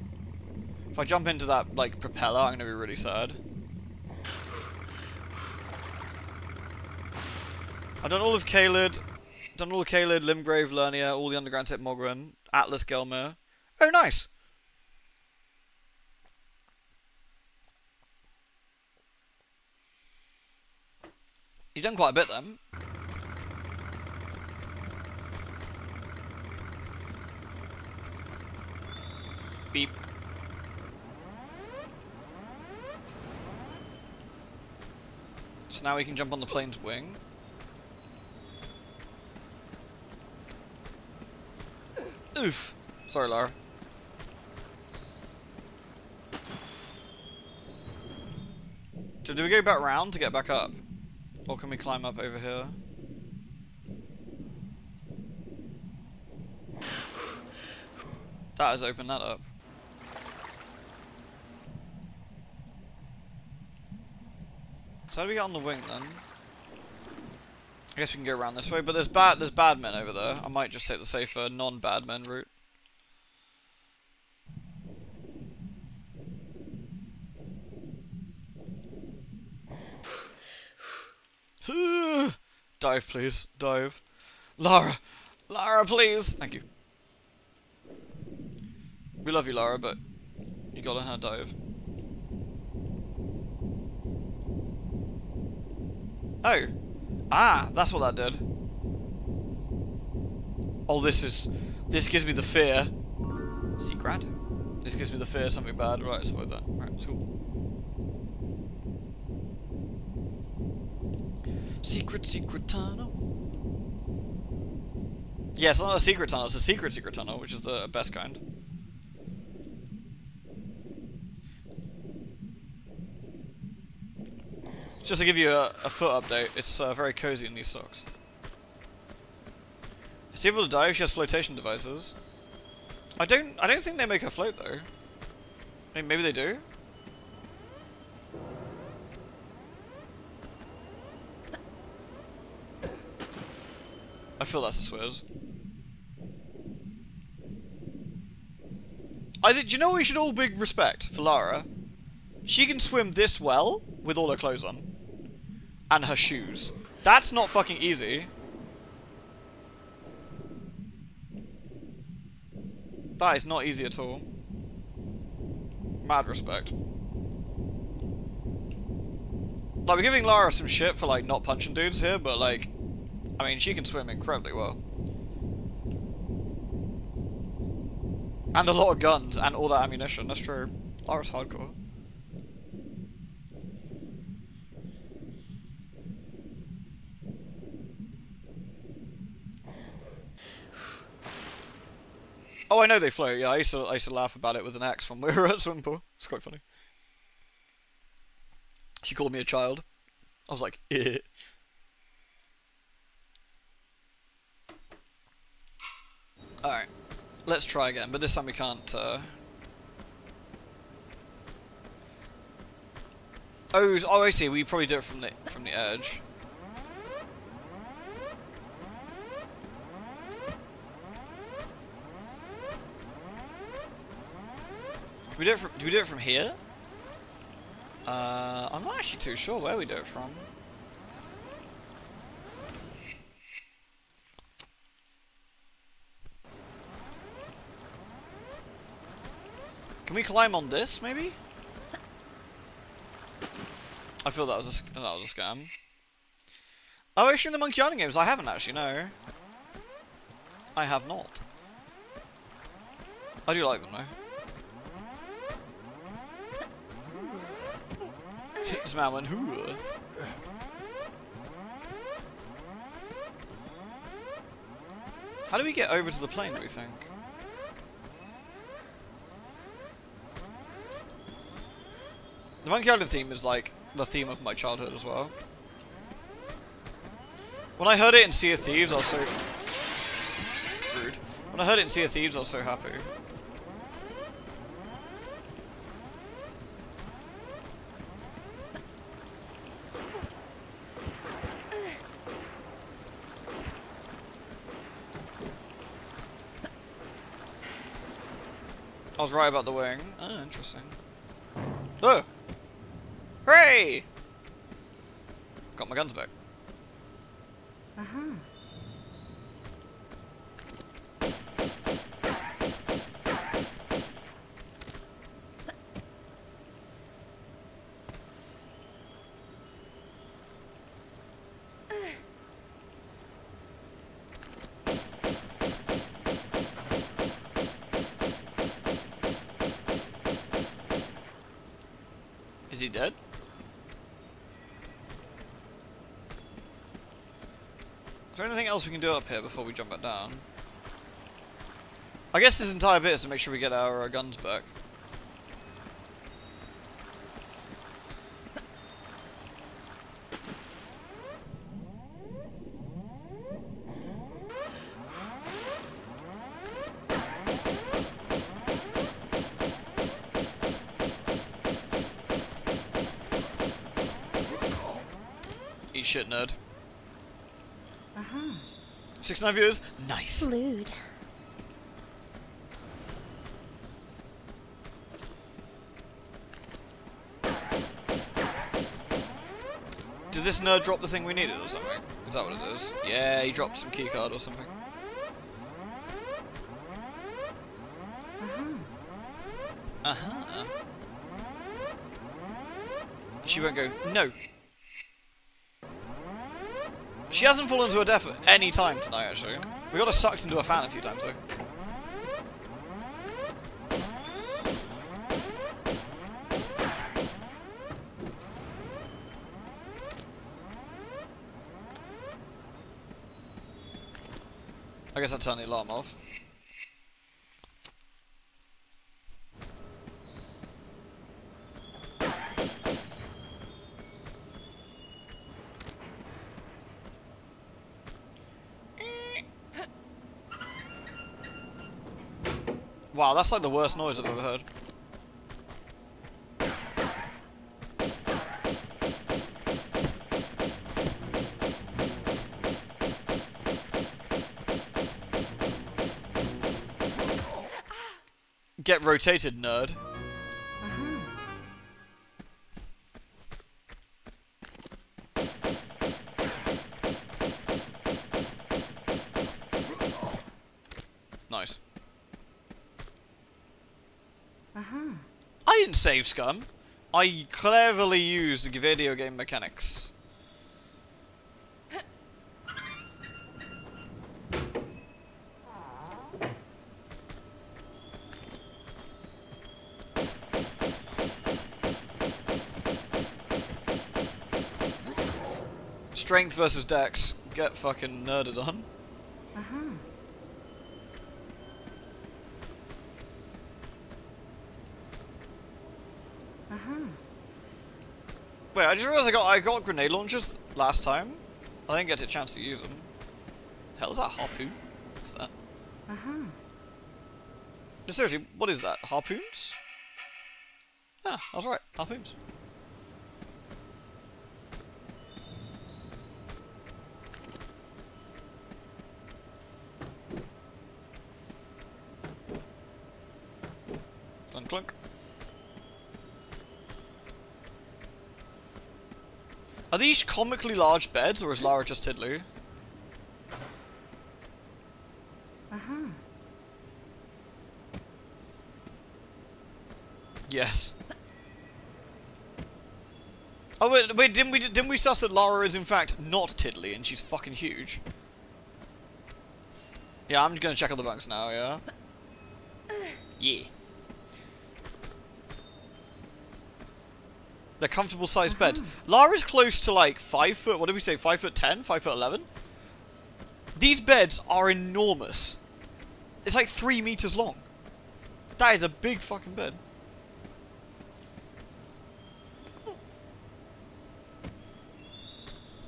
A: If I jump into that, like, propeller, I'm gonna be really sad. I've done all of Caelid, done all of Caelid, Limgrave, Liurnia, all the Underground Tip Mogren, Altus, Gelmir. Oh, nice! You've done quite a bit then. Beep. So now we can jump on the plane's wing. Oof. Sorry, Lara. So do we go back round to get back up? Or can we climb up over here? That has opened that up. So how do we get on the wing then? I guess we can go around this way, but there's bad there's bad men over there. I might just take the safer non-bad men route. [SIGHS] Dive, please. Dive. Lara! Lara, please! Thank you. We love you, Lara, but you gotta to dive. Oh. Ah, that's what that did. Oh, this is... This gives me the fear. Secret? This gives me the fear of something bad. Right, let's avoid that. Right, let's go. Secret, secret tunnel. Yeah, it's not a secret tunnel, it's a secret secret tunnel, which is the best kind. Just to give you a, a foot update, it's uh, very cozy in these socks. Is she able to dive? She has flotation devices. I don't. I don't think they make her float though. I mean, maybe they do. I feel that's a swears. I think. Do you know we should all big respect for Lara? She can swim this well with all her clothes on. And her shoes. That's not fucking easy. That is not easy at all. Mad respect. Like, we're giving Lara some shit for, like, not punching dudes here, but, like, I mean, she can swim incredibly well. And a lot of guns, and all that ammunition, that's true. Lara's hardcore. Oh, I know they float. Yeah, I used to I used to laugh about it with an axe when we [LAUGHS] were at swim pool. It's quite funny. She called me a child. I was like, [LAUGHS] eh. Alright. Let's try again, but this time we can't, uh... Oh, oh, I see. We probably do it from the from the edge. Do we do it from, do we do it from here? Uh, I'm not actually too sure where we do it from. Can we climb on this, maybe? I feel that was a, that was a scam. Oh, in the Monkey Island games, I haven't actually, no. I have not. I do like them though. this man went, hoo. How do we get over to the plane, do we think? The Monkey Island theme is like the theme of my childhood as well. When I heard it in Sea of Thieves, I was so rude. When I heard it in Sea of Thieves, I was so happy. I was right about the wing. Oh, interesting. Oh! Hooray! Got my guns back.
B: Uh-huh.
A: Is he dead? Is there anything else we can do up here before we jump back down? I guess this entire bit is to make sure we get our uh, guns back. 69 views. Nice.
B: Lewd.
A: Did this nerd drop the thing we needed or something? Is that what it is? Yeah, he dropped some keycard or something. Uh-huh. uh-huh. She won't go, no, she hasn't fallen to her death at any time tonight, actually. We got her sucked into a fan a few times, though. I guess I'll turn the alarm off. That's like the worst noise I've ever heard. Get rotated, nerd. I didn't save scum. I cleverly used video game mechanics. Strength versus dex. Get fucking nerded on.
B: Uh-huh. Uh-huh.
A: Wait, I just realized I got I got grenade launchers last time. I didn't get a chance to use them. Hell is that harpoon? What's that?
B: Uh-huh.
A: Seriously, what is that? Harpoons? Ah, I was right. Harpoons. Are these comically large beds, or is Lara just Tidley?
B: Uh-huh.
A: Yes. Oh wait, wait, didn't we didn't we suss that Lara is in fact not Tiddly and she's fucking huge? Yeah, I'm gonna check out the bunks now. Yeah. Yeah. They're comfortable sized uh-huh. beds. Lara's close to like five foot. What did we say? Five foot ten? Five foot eleven? These beds are enormous. It's like three meters long. That is a big fucking bed.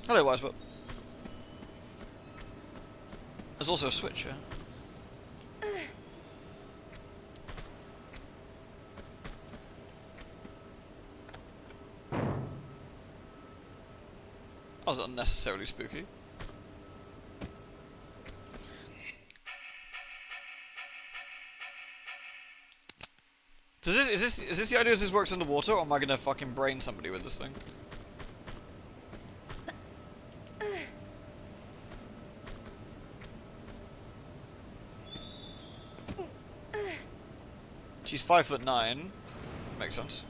A: Hello, Wisebot. There's also a switch, yeah. That was unnecessarily spooky. Does this, is this is this the idea this works underwater, or am I gonna fucking brain somebody with this thing? She's five foot nine. Makes sense.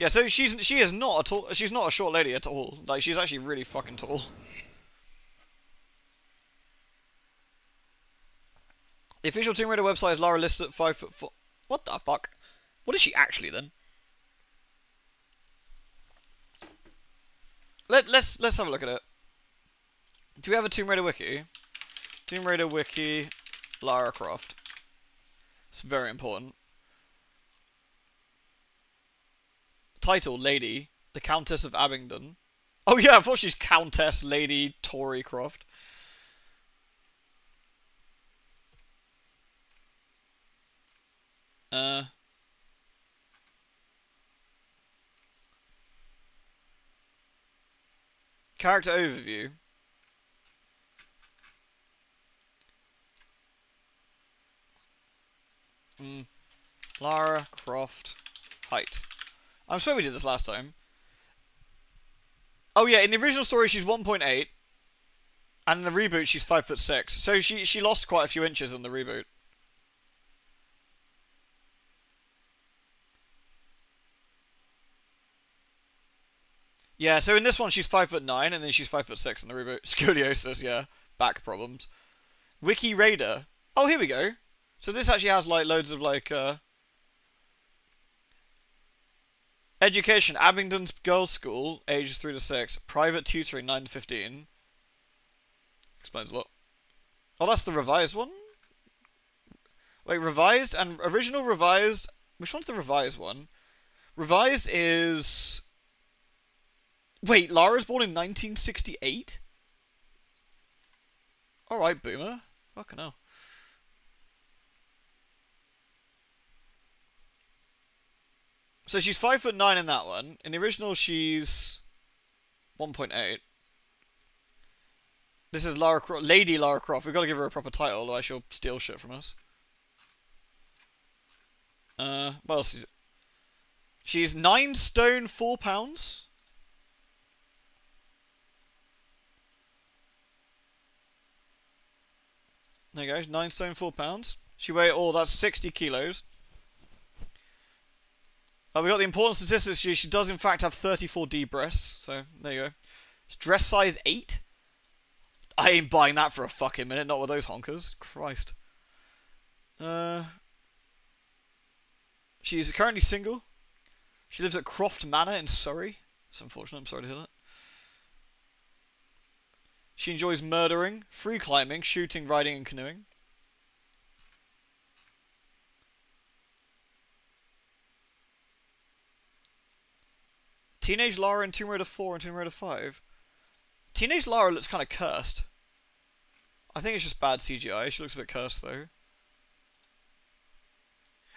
A: Yeah, so she's she is not a tall. She's not a short lady at all. Like she's actually really fucking tall. The official Tomb Raider website is Lara listed at five foot four. What the fuck? What is she actually then? Let let's let's have a look at it. Do we have a Tomb Raider wiki? Tomb Raider wiki, Lara Croft. It's very important. Title: Lady, the Countess of Abingdon. Oh yeah, I thought she's Countess Lady Tori Croft. Uh. Character overview. Mm. Lara Croft height. I'm sure we did this last time. Oh yeah, in the original story she's 1.8, and in the reboot she's five foot six. So she she lost quite a few inches in the reboot. Yeah, so in this one she's five foot nine, and then she's five foot six in the reboot. [LAUGHS] Scoliosis, yeah, back problems. Wiki Raider. Oh, here we go. So this actually has like loads of like uh, education. Abingdon's Girls' School, ages three to six. Private tutoring, nine to fifteen. Explains a lot. Oh, that's the revised one. Wait, revised and original revised. Which one's the revised one? Revised is. Wait, Lara's born in 1968. All right, boomer. Fucking hell. So she's five foot nine in that one. In the original, she's one point eight. This is Lara Croft, Lady Lara Croft. We've got to give her a proper title, otherwise she'll steal shit from us. Uh, what else? She's nine stone four pounds. There you go, nine stone four pounds. She weighed oh, that's sixty kilos. Uh, we got the important statistics. She, she does in fact have 34D breasts. So there you go. Dress size eight. I ain't buying that for a fucking minute. Not with those honkers. Christ. Uh, she is currently single. She lives at Croft Manor in Surrey. It's unfortunate. I'm sorry to hear that. She enjoys murdering, free climbing, shooting, riding, and canoeing. Teenage Lara in Tomb Raider 4 and Tomb Raider 5. Teenage Lara looks kind of cursed. I think it's just bad CGI. She looks a bit cursed though.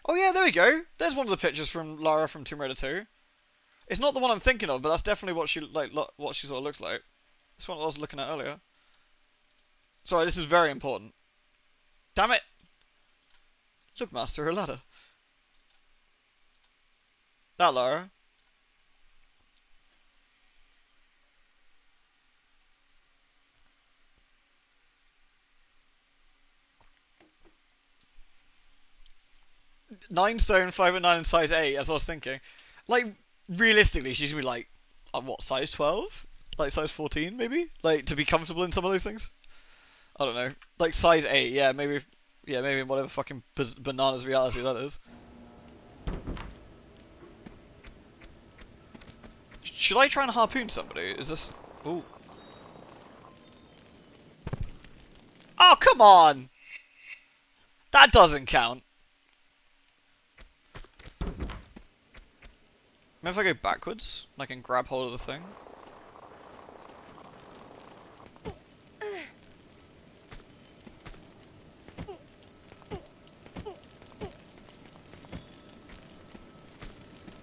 A: Oh yeah, there we go. There's one of the pictures from Lara from Tomb Raider 2. It's not the one I'm thinking of, but that's definitely what she like. What she sort of looks like. This one I was looking at earlier. Sorry, this is very important. Damn it! Look, Master, her ladder. That Lara. Nine stone, five and nine, and size eight. As I was thinking, like realistically, she's gonna be like, uh, what size twelve? Like size fourteen, maybe? Like to be comfortable in some of those things. I don't know. Like size eight, yeah, maybe. Yeah, maybe in whatever fucking bananas reality that is. Should I try and harpoon somebody? Is this? Ooh. Oh come on! That doesn't count. Maybe if I go backwards, I can grab hold of the thing.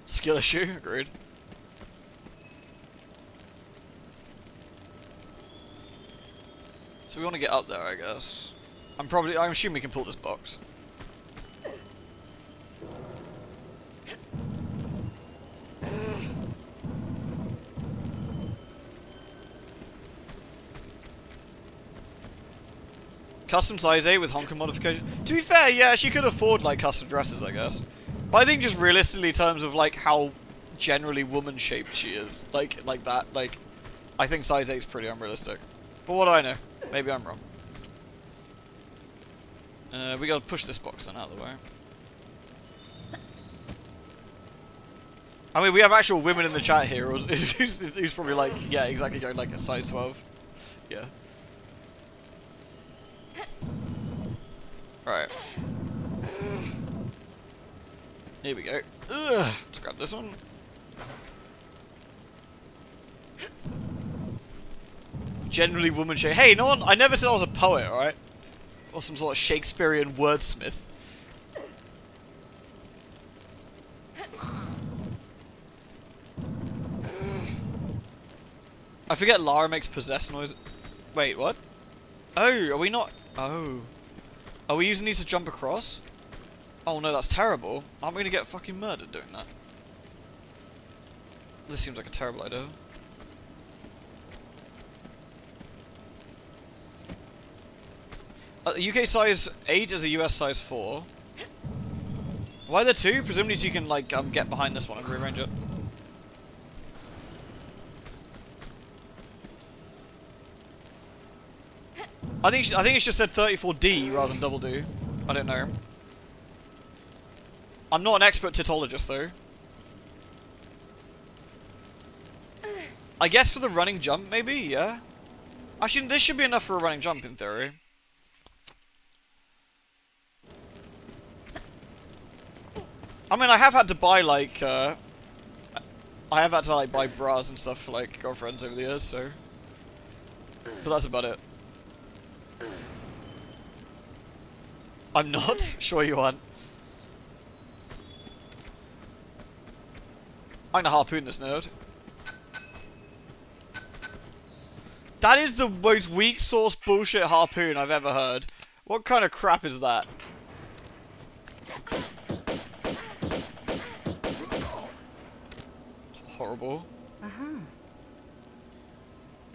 A: Skill issue, [LAUGHS] agreed. So we want to get up there, I guess. I'm probably, I'm assuming we can pull this box. Custom size 8 with honker modification. To be fair, yeah, she could afford like custom dresses, I guess. But I think just realistically, in terms of like how generally woman shaped she is, like like that, like I think size 8 is pretty unrealistic. But what do I know? Maybe I'm wrong. Uh, we gotta push this box then out of the way. I mean, we have actual women in the chat here who's, who's, who's probably like, yeah, exactly going like a size 12. Yeah. Right. Here we go. Ugh, let's grab this one. Generally woman shape. Hey, no one, I never said I was a poet, alright? Or some sort of Shakespearean wordsmith. I forget Lara makes possess noise. Wait, what? Oh, are we not? Oh. Are we using these to jump across? Oh no, that's terrible. Aren't we gonna get fucking murdered doing that? This seems like a terrible idea. Uh, UK size 8 is a US size 4. Why the two? Presumably so you can like um, get behind this one and rearrange it. I think I think it's just said 34D rather than double D. I don't know. I'm not an expert titologist though. I guess for the running jump maybe, yeah. Actually, this should be enough for a running jump in theory. I mean, I have had to buy like, uh, I have had to like buy bras and stuff for like girlfriends over the years, so. But that's about it. I'm not. [LAUGHS] sure you aren't. I'm gonna harpoon this nerd. That is the most weak source bullshit harpoon I've ever heard. What kind of crap is that? Horrible.
B: Uh-huh.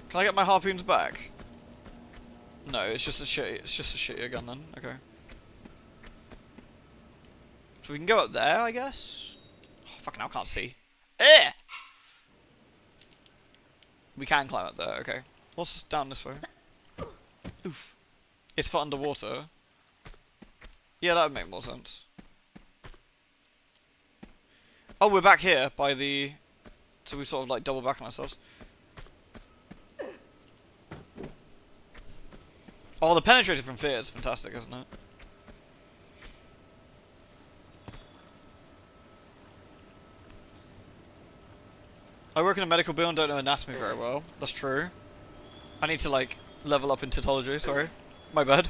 A: Can I get my harpoons back? No, it's just a shitty, it's just a shittier gun then. Okay. So we can go up there, I guess? Oh, fucking hell, I can't see. Eh! We can climb up there, okay. What's down this way? Oof. It's for underwater. Yeah, that would make more sense. Oh, we're back here by the... So we sort of like double back on ourselves. Oh, the penetrator from fear is fantastic, isn't it? I work in a medical bill and don't know anatomy very well. That's true. I need to, like, level up in tautology, sorry. My bad.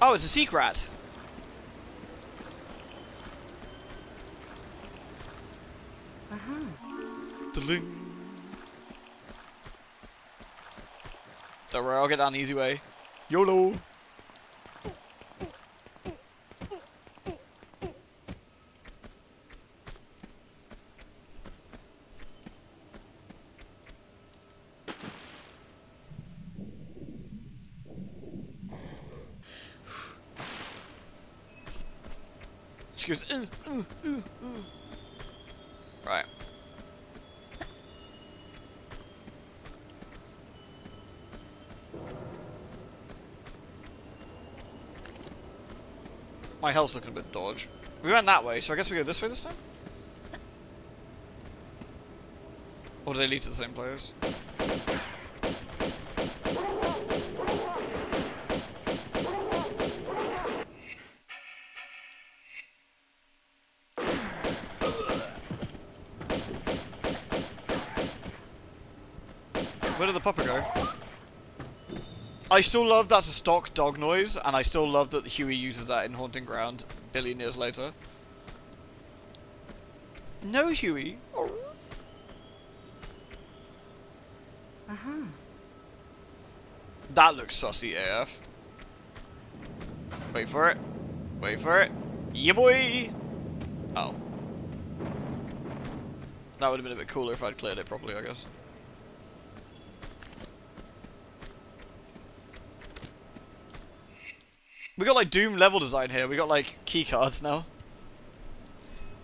A: Oh, it's a secret!
B: Uh-huh.
A: Dling. Don't worry, I'll get down the easy way. YOLO! She goes, "Uh, uh, uh, uh." Right. My health's looking a bit dodge. We went that way, so I guess we go this way this time? Or do they lead to the same place? Where did the pupper go? I still love that's a stock dog noise, and I still love that Hewie uses that in Haunting Ground billion years later. No, Hewie. Oh.
B: Uh-huh.
A: That looks sussy AF. Wait for it. Wait for it. Yeah, boy! Oh. That would have been a bit cooler if I'd cleared it properly, I guess. We got like Doom level design here. We got like key cards now.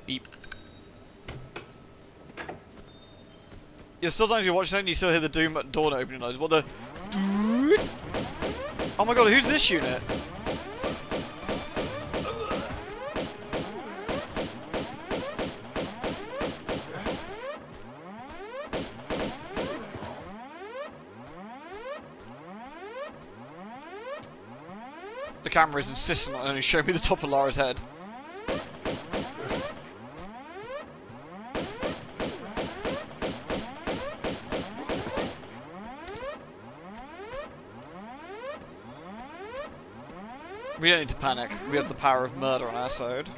A: Beep. Yeah, sometimes you watch something, you still hear the Doom door opening noise. What the? Oh my god, who's this unit? Camera is insistent on only showing me the top of Lara's head. We don't need to panic. We have the power of murder on our side.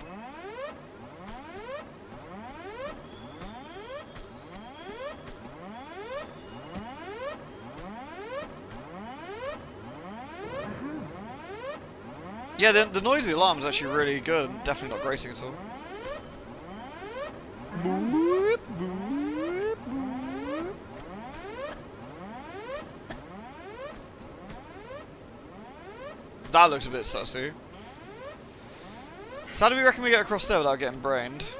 A: Yeah, the, the noisy alarm is actually really good. Definitely not grating at all. Boop, boop, boop. That looks a bit sussy. So how do we reckon we get across there without getting brained?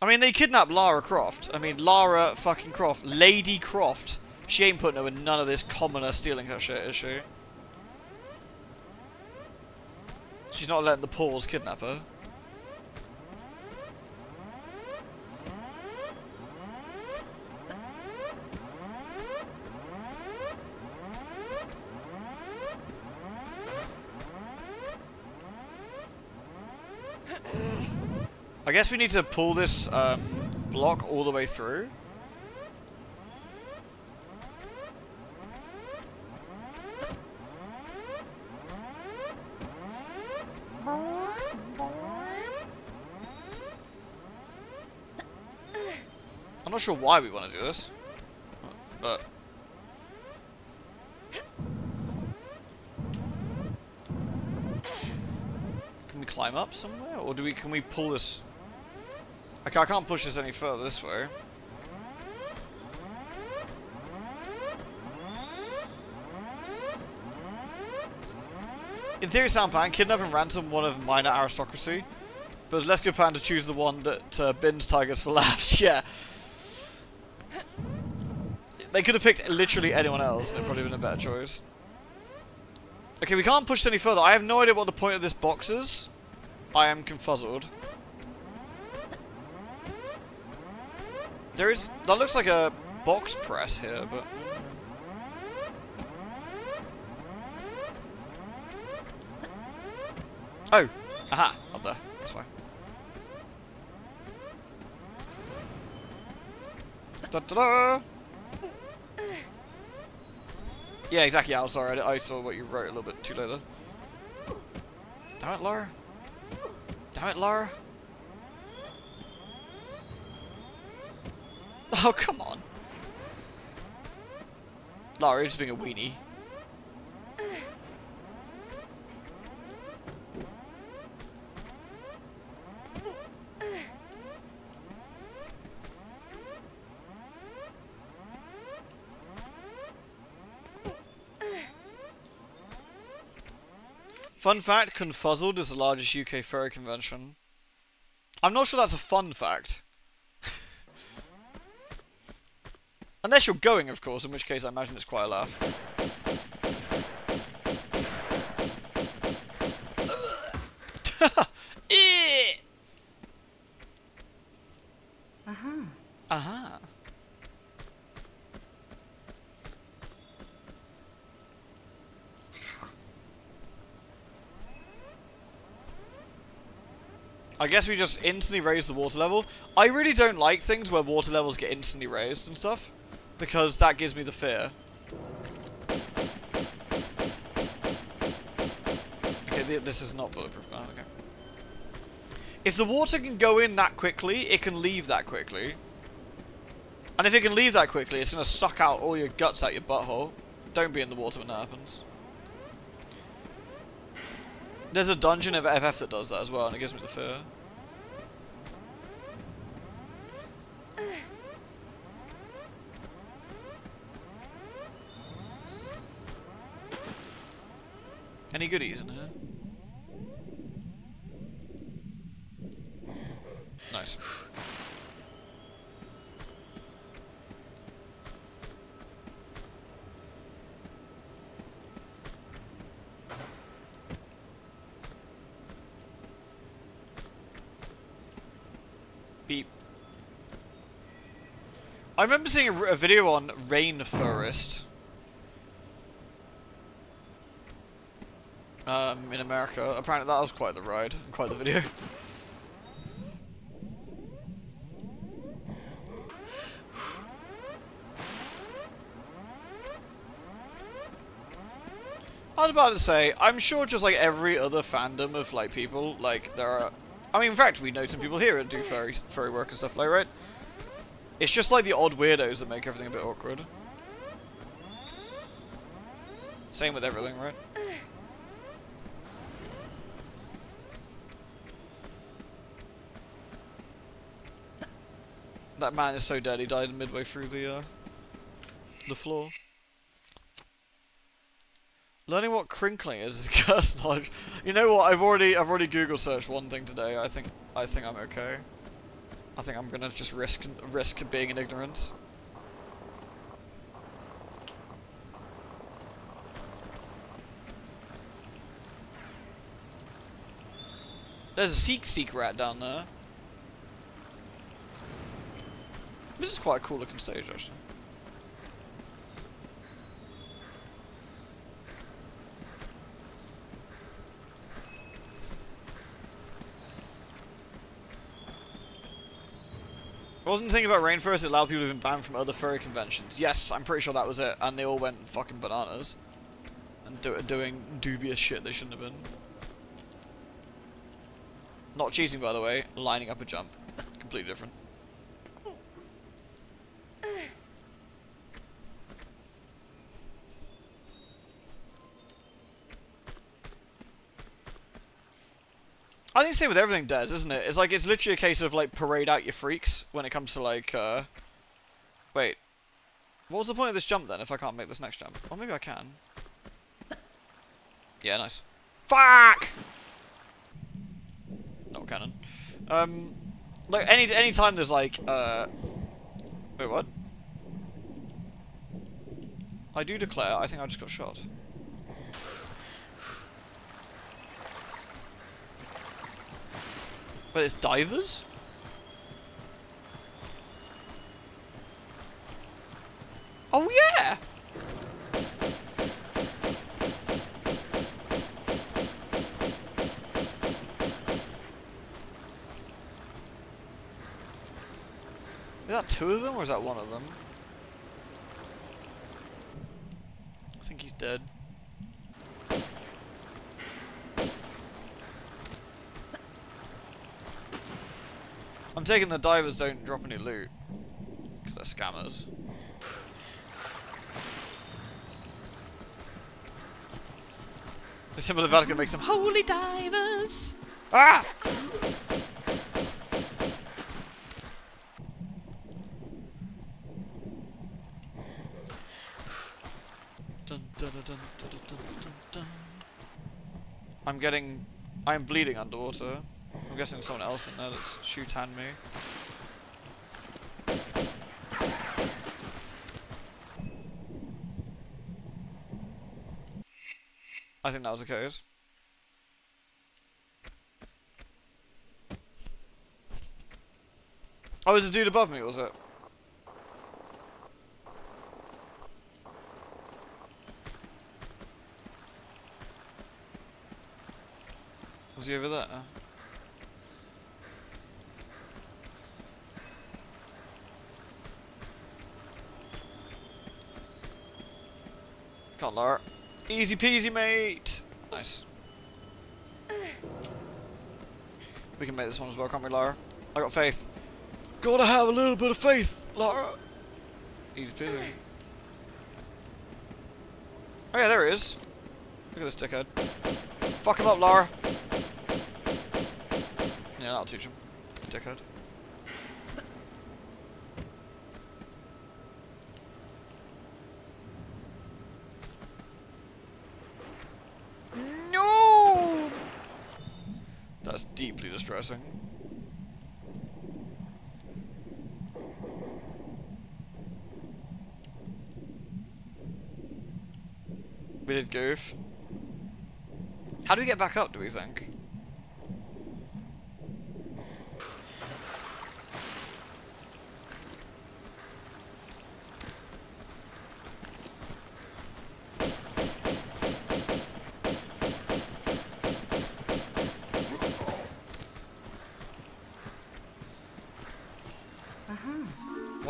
A: I mean, they kidnapped Lara Croft. I mean, Lara fucking Croft. Lady Croft. She ain't putting up with none of this commoner stealing her shit, is she? She's not letting the paws kidnap her. I guess we need to pull this um, block all the way through. I'm not sure why we want to do this, but can we climb up somewhere, or do we? Can we pull this? Okay, I can't push this any further this way. In theory, plan, kidnap and ransom one of minor aristocracy, but less good plan to choose the one that uh, bins tigers for laughs. [LAUGHS] yeah. They could have picked literally anyone else, and it'd probably been a better choice. Okay, we can't push any further. I have no idea what the point of this box is. I am confuzzled. There is... That looks like a box press here, but... Oh! Aha! Up there. That's why. Da da da! Yeah, exactly. I'm sorry. I, I saw what you wrote a little bit too late. Damn it, Laura. Damn it, Laura. [LAUGHS] Oh, come on. Laura, just being a weenie. Fun fact, Confuzzled is the largest UK furry convention. I'm not sure that's a fun fact. [LAUGHS] Unless you're going, of course, in which case I imagine it's quite a laugh. [LAUGHS] Eh.
B: Uh-huh.
A: Aha. I guess we just instantly raise the water level. I really don't like things where water levels get instantly raised and stuff. Because that gives me the fear. Okay, th this is not bulletproof. Oh, okay. If the water can go in that quickly, it can leave that quickly. And if it can leave that quickly, it's going to suck out all your guts out your butthole. Don't be in the water when that happens. There's a dungeon of FF that does that as well, and it gives me the fear. Any goodies in here? Nice. Beep. I remember seeing a video on Rainfurrest. Um, in America. Apparently that was quite the ride, quite the video. I was about to say, I'm sure just like every other fandom of like people, like there are I mean in fact we know some people here that do furry furry work and stuff like right? It's just like the odd weirdos that make everything a bit awkward. Same with everything, right? That man is so dead he died midway through the uh the floor. Learning what crinkling is is [LAUGHS] curse knowledge. You know what? I've already I've already Google searched one thing today. I think I think I'm okay. I think I'm gonna just risk risk being in ignorance. There's a Seek Seek rat down there. This is quite a cool looking stage actually. Wasn't thinking about Rainfurrest, it allowed people who've been banned from other furry conventions. Yes, I'm pretty sure that was it, and they all went fucking bananas. And do doing dubious shit they shouldn't have been. Not cheating, by the way, lining up a jump. Completely different. [CLEARS THROAT] I think same with everything does, isn't it? It's like it's literally a case of like parade out your freaks when it comes to like uh wait. What was the point of this jump then if I can't make this next jump? Or maybe I can. Yeah, nice. Fuck! Not cannon. Um like any any time there's like uh wait what? I do declare I think I just got shot. But it's divers? Oh yeah! Is that two of them or is that one of them? I think he's dead. I'm taking the divers don't drop any loot. Because they're scammers. The symbol of Vatican makes them holy divers! Ah! Dun, dun, dun. I'm getting... I'm bleeding underwater. Guessing someone else in there that's shoot-hand me. I think that was the case. Oh, was a dude above me, was it? Was he over there? Can't Lara. Easy peasy, mate! Nice. We can make this one as well, can't we, Lara? I got faith. Gotta have a little bit of faith, Lara! Easy peasy. Oh yeah, there he is. Look at this dickhead. Fuck him up, Lara! Yeah, that'll teach him. Dickhead. No! That's deeply distressing. We did goof. How do we get back up, do we think?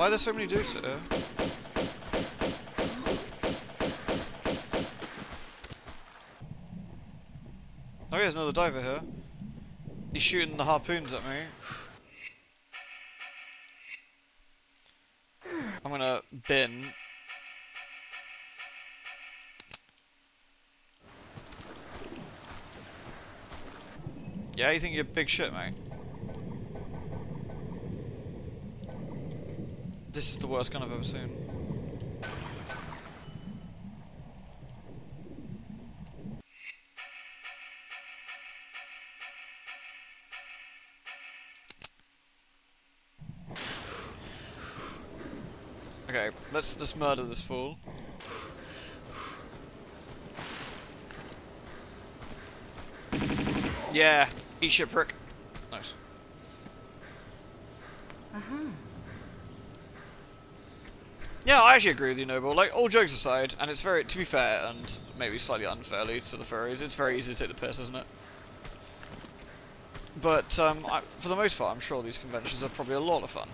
A: Are there so many dudes? Oh yeah, there's another diver here. He's shooting the harpoons at me. I'm gonna bin. Yeah, you think you're big shit, mate? This is the worst gun I've ever seen. Okay, let's let's murder this fool. Yeah, eat shit prick. Nice.
B: Uh-huh.
A: Yeah, I actually agree with you, Noble. Like, all jokes aside, and it's very, to be fair, and maybe slightly unfairly to the furries, it's very easy to take the piss, isn't it? But, um, I, for the most part, I'm sure these conventions are probably a lot of fun.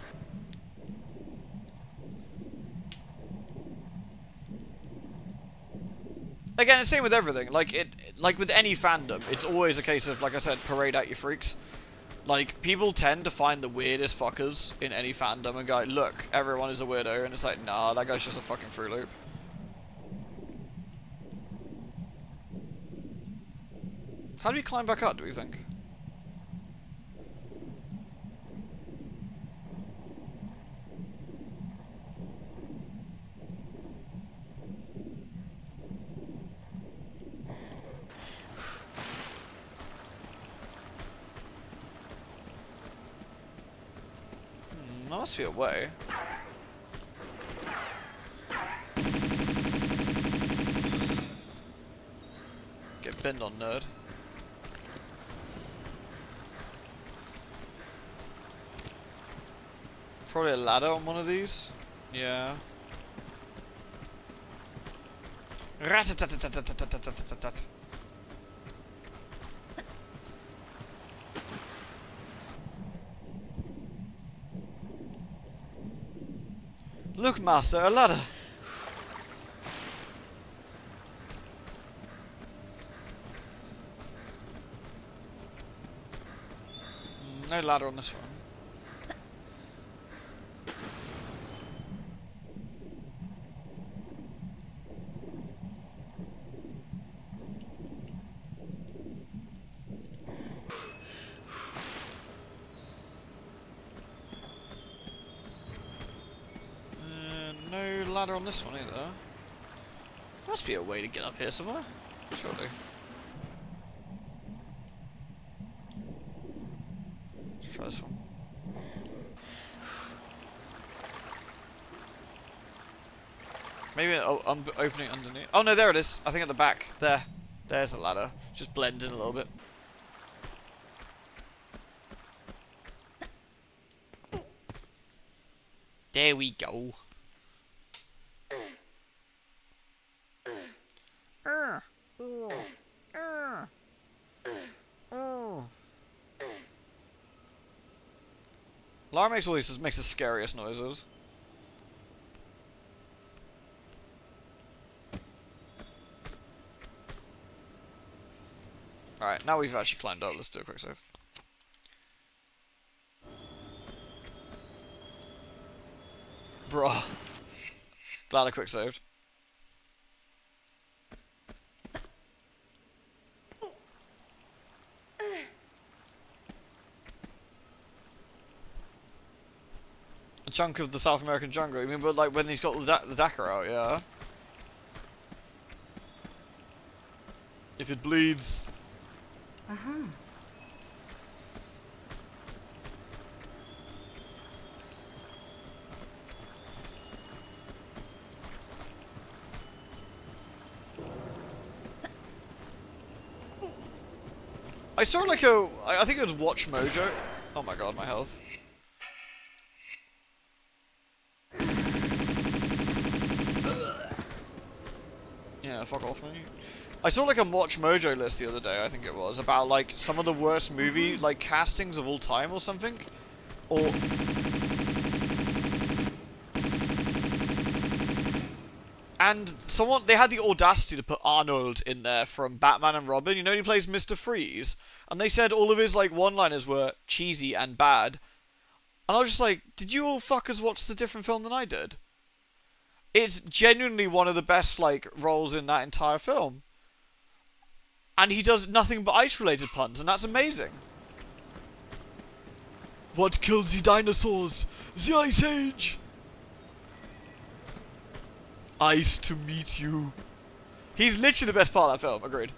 A: Again, it's same with everything. Like it, like with any fandom, it's always a case of, like I said, parade out your freaks. Like, people tend to find the weirdest fuckers in any fandom and go, look, everyone is a weirdo, and it's like, nah, that guy's just a fucking Fruit Loop. How do we climb back up, do we think? must be a way. Get bent on, nerd. Probably a ladder on one of these? Yeah. Rat Look, master, a ladder. No ladder on this one. on this one either. Must be a way to get up here somewhere. Surely. Let's try this one. Maybe oh, I'm um, opening underneath. Oh no, there it is. I think at the back. There. There's the ladder. Just blend in a little bit. There we go. Makes all these makes the scariest noises. Alright, now we've actually climbed up, let's do a quick save. Bruh. Glad I quick saved. Chunk of the South American jungle. I mean, but like when he's got the, the Dakar out, yeah. If it bleeds.
B: Uh-huh.
A: I saw like a, I think it was WatchMojo. Oh my god, my health. Fuck off, mate. I saw like a WatchMojo list the other day, I think it was, about like some of the worst movie like castings of all time or something. Or And someone they had the audacity to put Arnold in there from Batman and Robin. You know he plays Mr. Freeze, and they said all of his like one-liners were cheesy and bad. And I was just like, did you all fuckers watch the different film than I did? It's genuinely one of the best like roles in that entire film. And he does nothing but ice-related puns, and that's amazing. What killed the dinosaurs? The Ice Age! Ice to meet you. He's literally the best part of that film, agreed.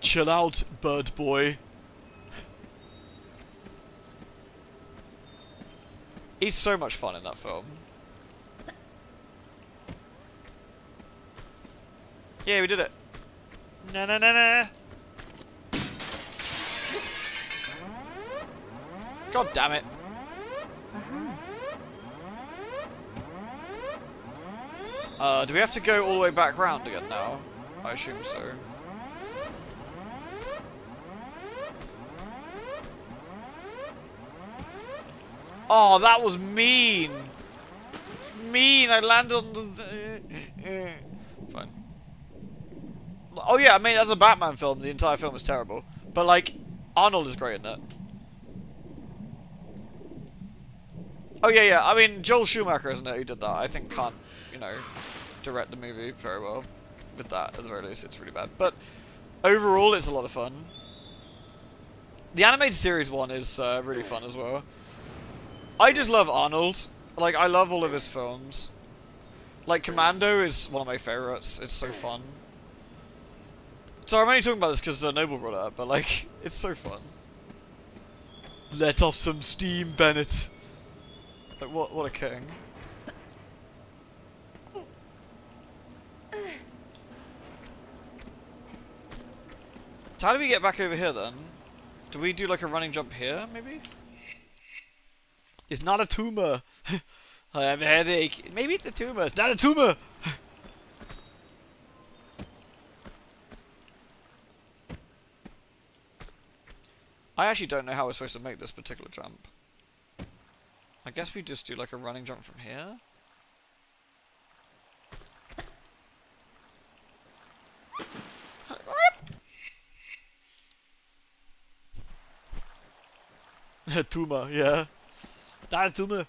A: Chill out, bird boy. He's so much fun in that film. Yeah, we did it. Na na na na. God damn it. Uh, do we have to go all the way back round again now? I assume so. Oh, that was mean! Mean! I landed on the... Fine. Oh yeah, I mean, as a Batman film, the entire film is terrible. But, like, Arnold is great in that. Oh yeah, yeah, I mean, Joel Schumacher, isn't it, who did that? I think can't, you know, direct the movie very well. With that, at the very least, it's really bad. But, overall, it's a lot of fun. The animated series one is uh, really fun as well. I just love Arnold. Like, I love all of his films. Like, Commando is one of my favorites. It's so fun. Sorry, I'm only talking about this because uh, Noble brought up, but, like, [LAUGHS] it's so fun. Let off some steam, Bennett. Like, what, what a king. So how do we get back over here, then? Do we do, like, a running jump here, maybe? It's not a tumor. [LAUGHS] I have a headache. Maybe it's a tumor. It's not a tumor. [LAUGHS] I actually don't know how we're supposed to make this particular jump. I guess we just do like a running jump from here. [LAUGHS] tumor, yeah. Daar is.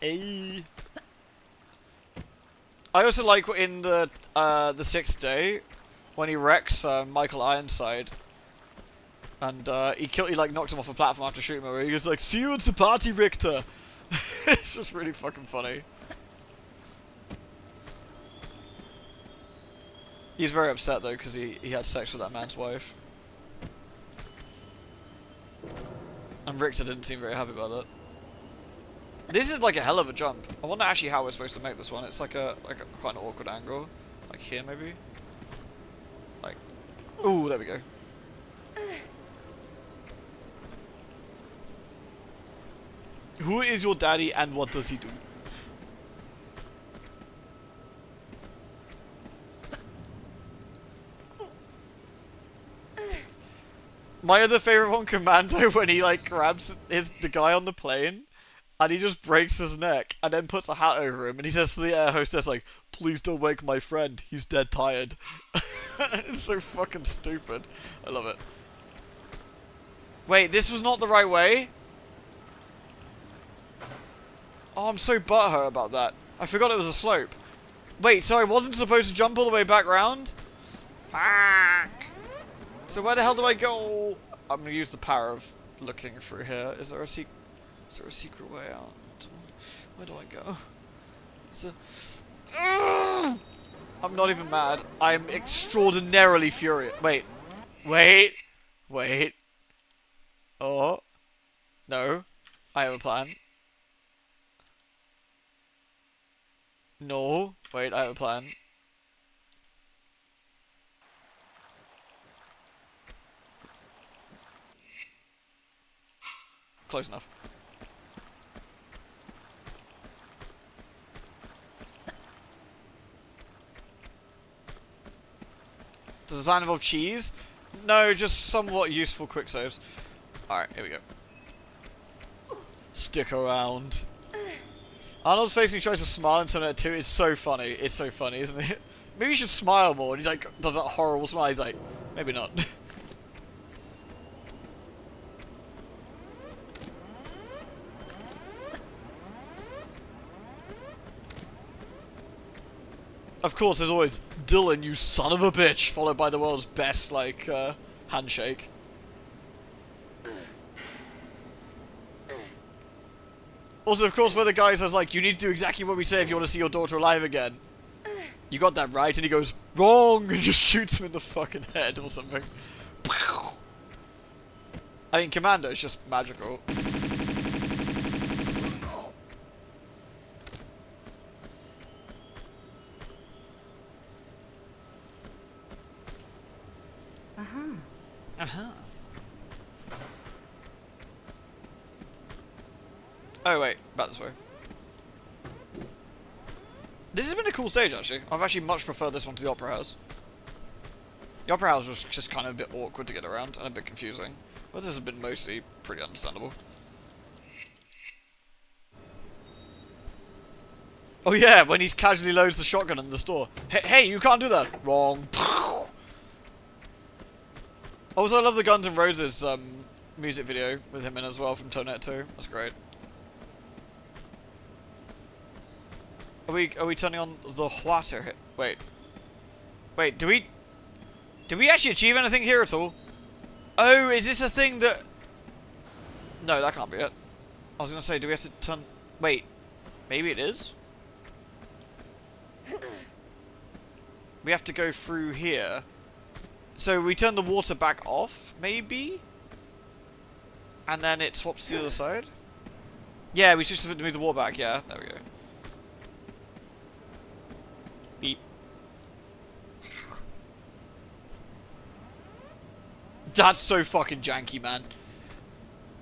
A: Hey. I also like in the uh, the sixth day when he wrecks uh, Michael Ironside, and uh, he killed he like knocks him off a platform after shooting him. Where he goes like, "See you at the party, Richter." [LAUGHS] it's just really fucking funny. He's very upset though because he he had sex with that man's wife. And Richter didn't seem very happy about that. This is like a hell of a jump. I wonder actually how we're supposed to make this one. It's like a like a quite an awkward angle. Like here maybe? Like Ooh, there we go. Who is your daddy and what does he do? My other favorite one, Commando, [LAUGHS] when he like grabs his the guy on the plane and he just breaks his neck and then puts a hat over him and he says to the air hostess like, "Please don't wake my friend. He's dead tired." [LAUGHS] it's so fucking stupid. I love it. Wait, this was not the right way. Oh, I'm so butthurt about that. I forgot it was a slope. Wait, so I wasn't supposed to jump all the way back round? So where the hell do I go? I'm gonna use the power of looking through here. Is there a secret? Is there a secret way out? Where do I go? There... Ugh! I'm not even mad. I'm extraordinarily furious. Wait. Wait. Wait. Oh. No. I have a plan. No. Wait, I have a plan. Close enough. Does the plan involve cheese? No, just somewhat useful quick saves. Alright, here we go. Stick around. Arnold's face when he tries to smile in Terminator 2 is so funny. It's so funny, isn't it? [LAUGHS] Maybe you should smile more. And he like does that horrible smile. He's like, maybe not. [LAUGHS] of course, there's always Dillon, you son of a bitch, followed by the world's best like uh, handshake. Also, of course, where the guy says, like, you need to do exactly what we say if you want to see your daughter alive again. You got that right? And he goes, wrong! And just [LAUGHS] shoots him in the fucking head or something. I mean, Commando is just magical.
B: Uh-huh.
A: Oh wait, back this way. This has been a cool stage actually. I've actually much preferred this one to the Opera House. The Opera House was just kind of a bit awkward to get around and a bit confusing. But this has been mostly pretty understandable. Oh yeah, when he casually loads the shotgun in the store. Hey, hey you can't do that! Wrong. [LAUGHS] Also, I love the Guns N' Roses um, music video with him in as well from Terminator 2. That's great. Are we are we turning on the water? Wait. Wait, do we do we actually achieve anything here at all? Oh, is this a thing that No, that can't be it. I was gonna say, do we have to turn wait. Maybe it is? [LAUGHS] We have to go through here. So we turn the water back off, maybe? And then it swaps to the other side? Yeah, we switched to move the water back, yeah. There we go. Beep. That's so fucking janky, man.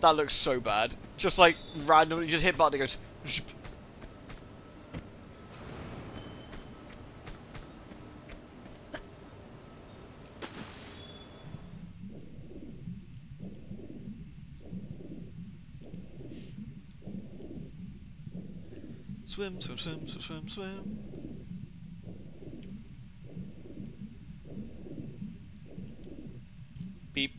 A: That looks so bad. Just like randomly, just hit button, it goes. Swim, swim, swim, swim, swim, swim. Beep.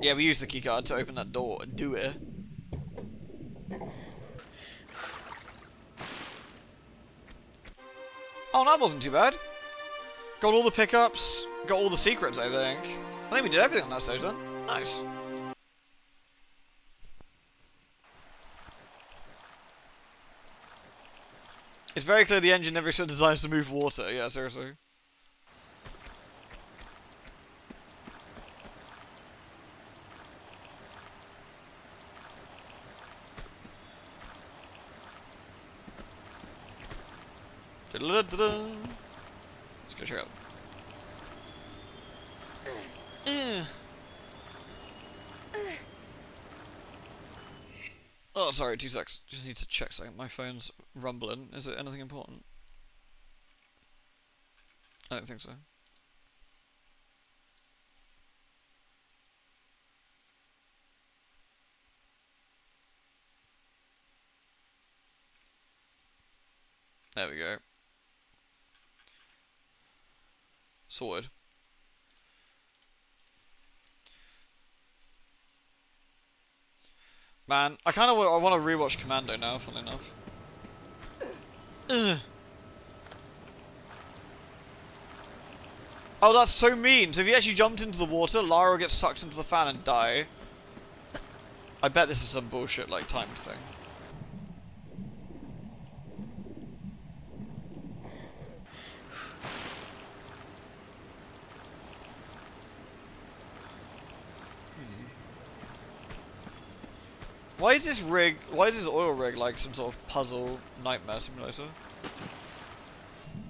A: Yeah, we used the keycard to open that door. Do it. Oh, that wasn't too bad. Got all the pickups, got all the secrets, I think. I think we did everything on that stage then. Nice. It's very clear the engine never should designs to move water. Yeah, seriously. Let's go check out. Oh, sorry, two secs. Just need to check something. My phone's rumbling. Is it anything important? I don't think so. There we go. Sorted. Man, I kind of I want to rewatch Commando now. Funny enough. Ugh. Oh, that's so mean. So if you actually jumped into the water, Lara will get sucked into the fan and die. I bet this is some bullshit, like, timed thing. Why is this rig, why is this oil rig like some sort of puzzle nightmare simulator?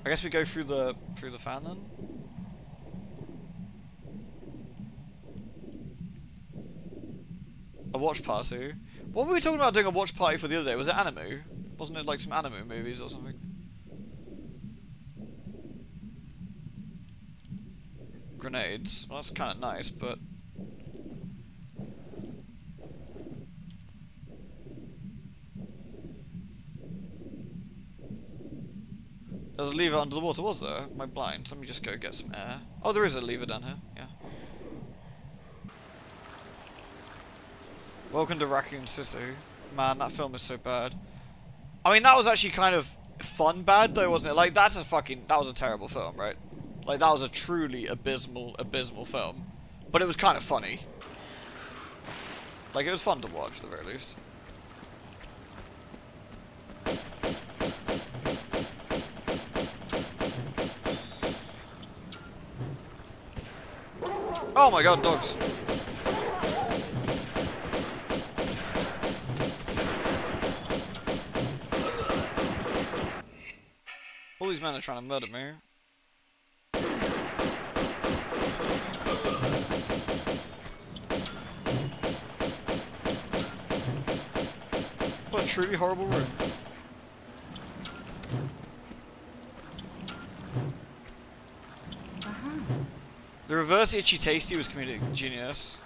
A: I guess we go through the, through the fan then? A watch party? What were we talking about doing a watch party for the other day? Was it Animu? Wasn't it like some Animu movies or something? Grenades. Well, that's kind of nice, but... There's a lever under the water, was there? Am I blind? Let me just go get some air. Oh, there is a lever down here, yeah. Welcome to Raccoon City. Man, that film is so bad. I mean, that was actually kind of fun bad, though, wasn't it? Like, that's a fucking... That was a terrible film, right? Like, that was a truly abysmal, abysmal film. But it was kind of funny. Like, it was fun to watch, at the very least. Oh my god, dogs. All these men are trying to murder me. What a truly horrible room. The reverse itchy tasty was comedic genius.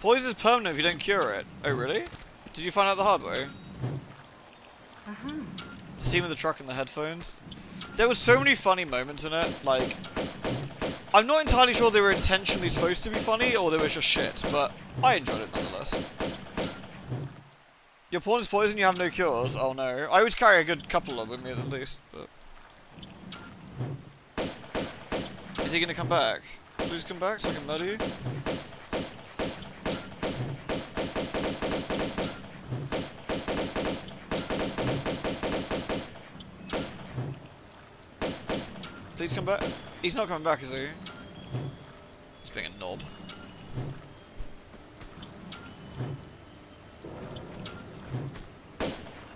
A: Poison is permanent if you don't cure it. Oh really? Did you find out the hard way?
B: Uh-huh.
A: The scene with the truck and the headphones. There were so many funny moments in it. Like, I'm not entirely sure they were intentionally supposed to be funny or they were just shit, but I enjoyed it nonetheless. Your pawn is poison, you have no cures. Oh no. I always carry a good couple of them with me at least, but... Is he gonna come back? Please come back so I can murder you? Please come back. He's not coming back, is he? He's being a knob.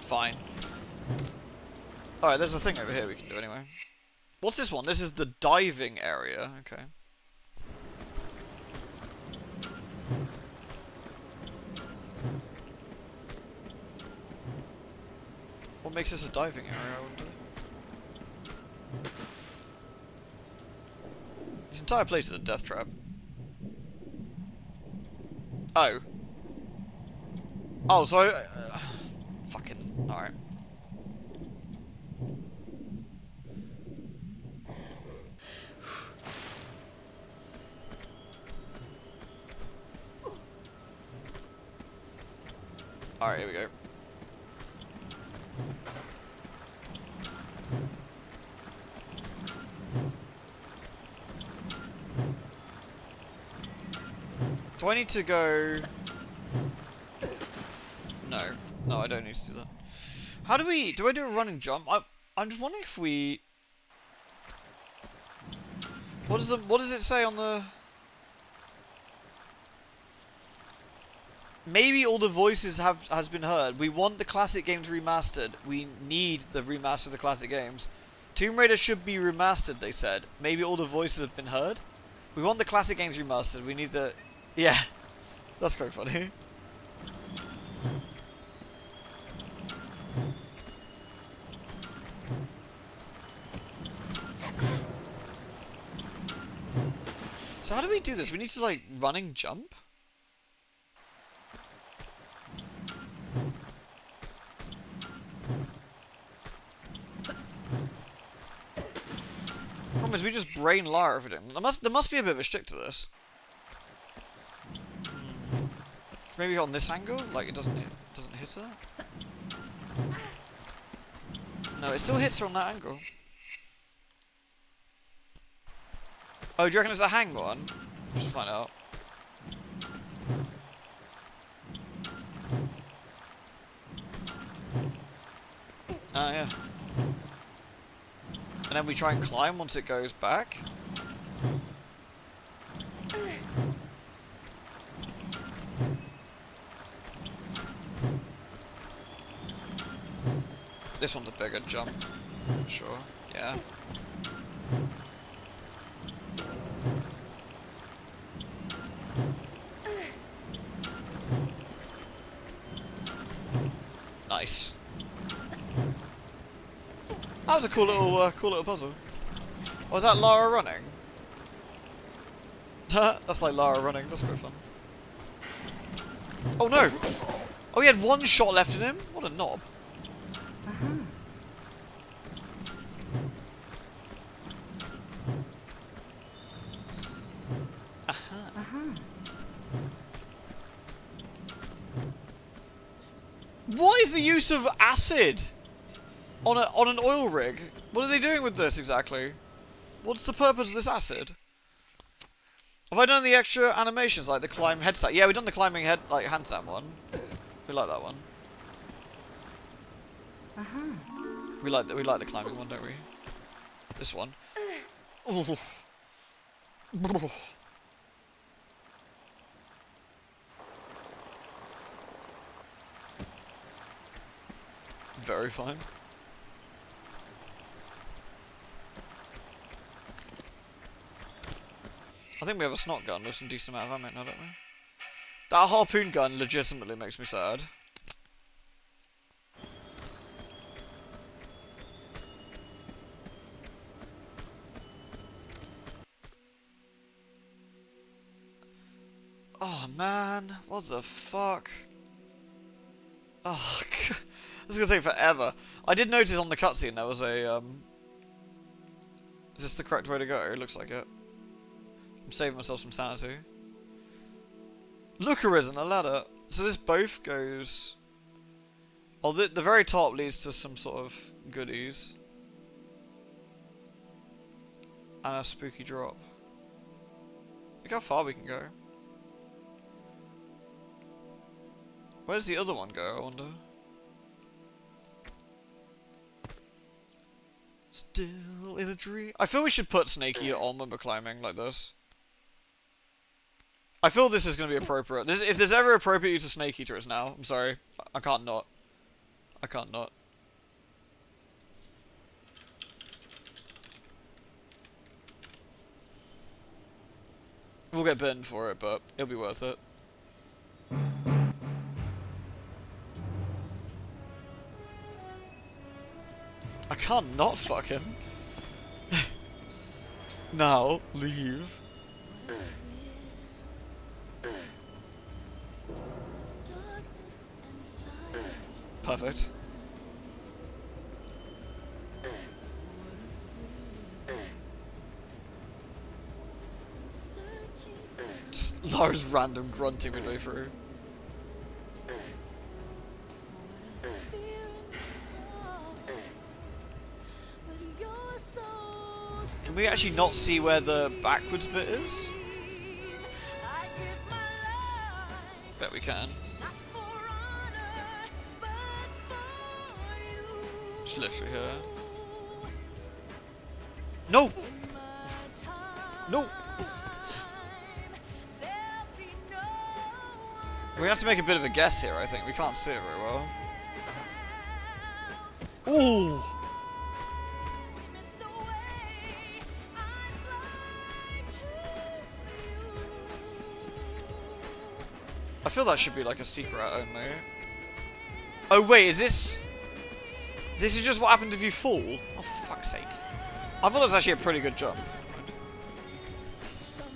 A: Fine. Alright, there's a thing over here we can do anyway. What's this one? This is the diving area. Okay. What makes this a diving area? This entire place is a death trap. Oh. Oh, so. Uh, fucking... Alright. Alright, here we go. Do I need to go... No. No, I don't need to do that. How do we... Do I do a running jump? I, I'm just wondering if we... What does, the, what does it say on the... maybe all the voices have has been heard. We want the classic games remastered. We need the remaster of the classic games. Tomb Raider should be remastered, they said. Maybe all the voices have been heard. We want the classic games remastered. We need the... Yeah. [LAUGHS] That's quite funny. So how do we do this? We need to, like, running jump? Problem is, we just brain Lara everything. There must, there must be a bit of a stick to this. Hmm. Maybe on this angle? Like, it doesn't hit, doesn't hit her? No, it still hits her on that angle. Oh, do you reckon it's a hang one? Let's find out. Ah, yeah. And then we try and climb once it goes back. This one's a bigger jump, sure. Yeah. Nice. That was a cool little, uh, cool little puzzle. Was that Lara running? [LAUGHS] That's like Lara running. That's quite fun. Oh no! Oh, he had one shot left in him. What a knob.
B: Uh-huh.
A: Aha.
B: Uh-huh.
A: What is the use of acid on a on an oil rig? What are they doing with this exactly? What's the purpose of this acid? Have I done the extra animations like the climb headset? Yeah, we've done the climbing head like handstand one. We like that one.
B: Uh-huh.
A: We like the, we like the climbing one, don't we? This one. [LAUGHS] Very fine. I think we have a snot gun with some decent amount of ammo now, don't we? That harpoon gun legitimately makes me sad. Oh man, what the fuck? Oh, God. [LAUGHS] this is gonna take forever. I did notice on the cutscene there was a um. Is this the correct way to go? It looks like it. Saving myself some sanity. Look, arisen a ladder. So this both goes. Oh, the the very top leads to some sort of goodies. And a spooky drop. Look how far we can go. Where does the other one go, I wonder? Still in a dream. I feel we should put Snake Eater on when we're climbing like this. I feel this is going to be appropriate. This, if there's ever appropriate use of Snake Eater, it's now. I'm sorry. I, I can't not. I can't not. We'll get bitten for it, but it'll be worth it. I can't not fuck him. [LAUGHS] now, leave. Perfect. Just Lara's random grunting midway through. Can we actually not see where the backwards bit is? Bet we can. Literally here. No! No! We have to make a bit of a guess here, I think. We can't see it very well. Ooh! I feel that should be like a secret only. Oh wait, is this... This is just what happens if you fall? Oh, for fuck's sake. I thought it was actually a pretty good jump.
F: Someday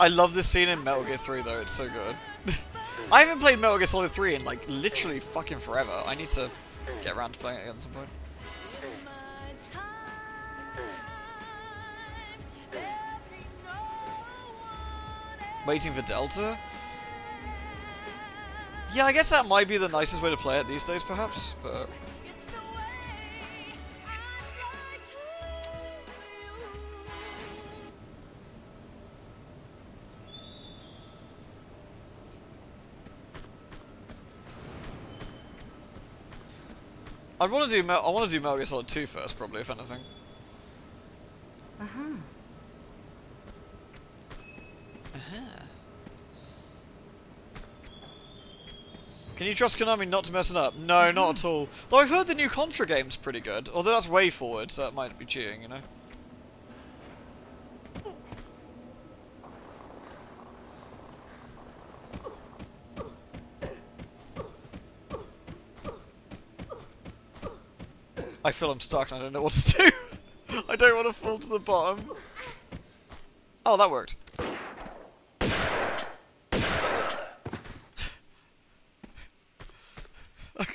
F: I
A: love this scene in Metal Gear 3 though, it's so good. [LAUGHS] I haven't played Metal Gear Solid 3 in like literally fucking forever. I need to get around to playing it again at some point. Waiting for Delta? Yeah, I guess that might be the nicest way to play it these days perhaps, but... I'd want to do Mel I want to do Metal Gear Solid 2 first, probably, if anything.
B: Uh-huh. Uh huh.
A: Can you trust Konami not to mess it up? No, not at all. Though I've heard the new Contra game's pretty good. Although that's way forward, so that might be cheating, you know? I feel I'm stuck and I don't know what to [LAUGHS] do. I don't want to fall to the bottom. Oh, that worked. [LAUGHS]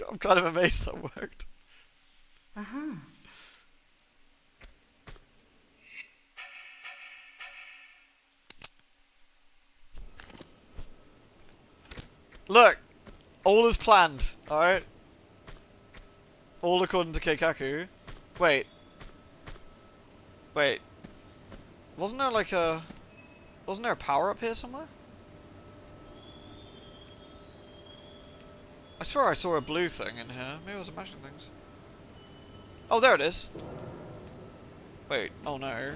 A: I'm kind of amazed that worked.
B: Uh-huh.
A: Look, all is planned, alright? All according to Keikaku. Wait. Wait. Wasn't there like a... Wasn't there a power up here somewhere? I swear I saw a blue thing in here. Maybe I was imagining things. Oh, there it is. Wait, oh no.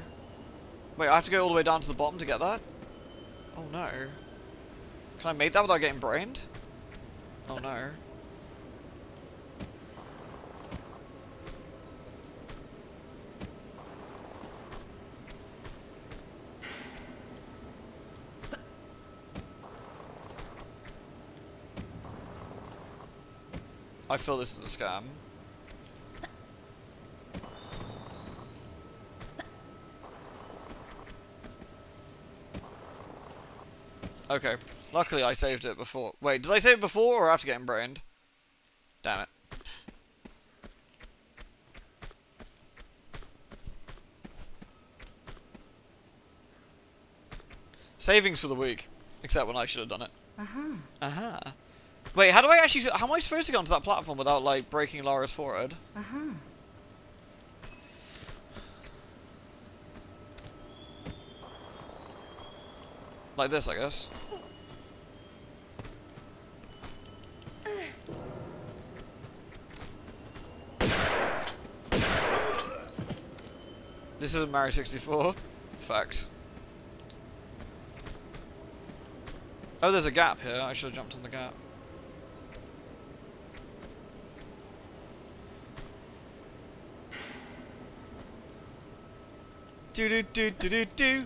A: Wait, I have to go all the way down to the bottom to get that? Oh no. Can I make that without getting brained? Oh no. I feel this is a scam. Okay. Luckily I saved it before. Wait, did I save it before or after getting brained? Damn it. Savings for the week. Except when I should have done it.
B: Uh-huh.
A: Uh-huh. Wait, how do I actually... How am I supposed to get onto that platform without, like, breaking Lara's forehead?
B: Uh-huh.
A: Like this, I guess. This isn't Mario 64. Fact. Oh, there's a gap here. I should have jumped on the gap. Do do do do do do.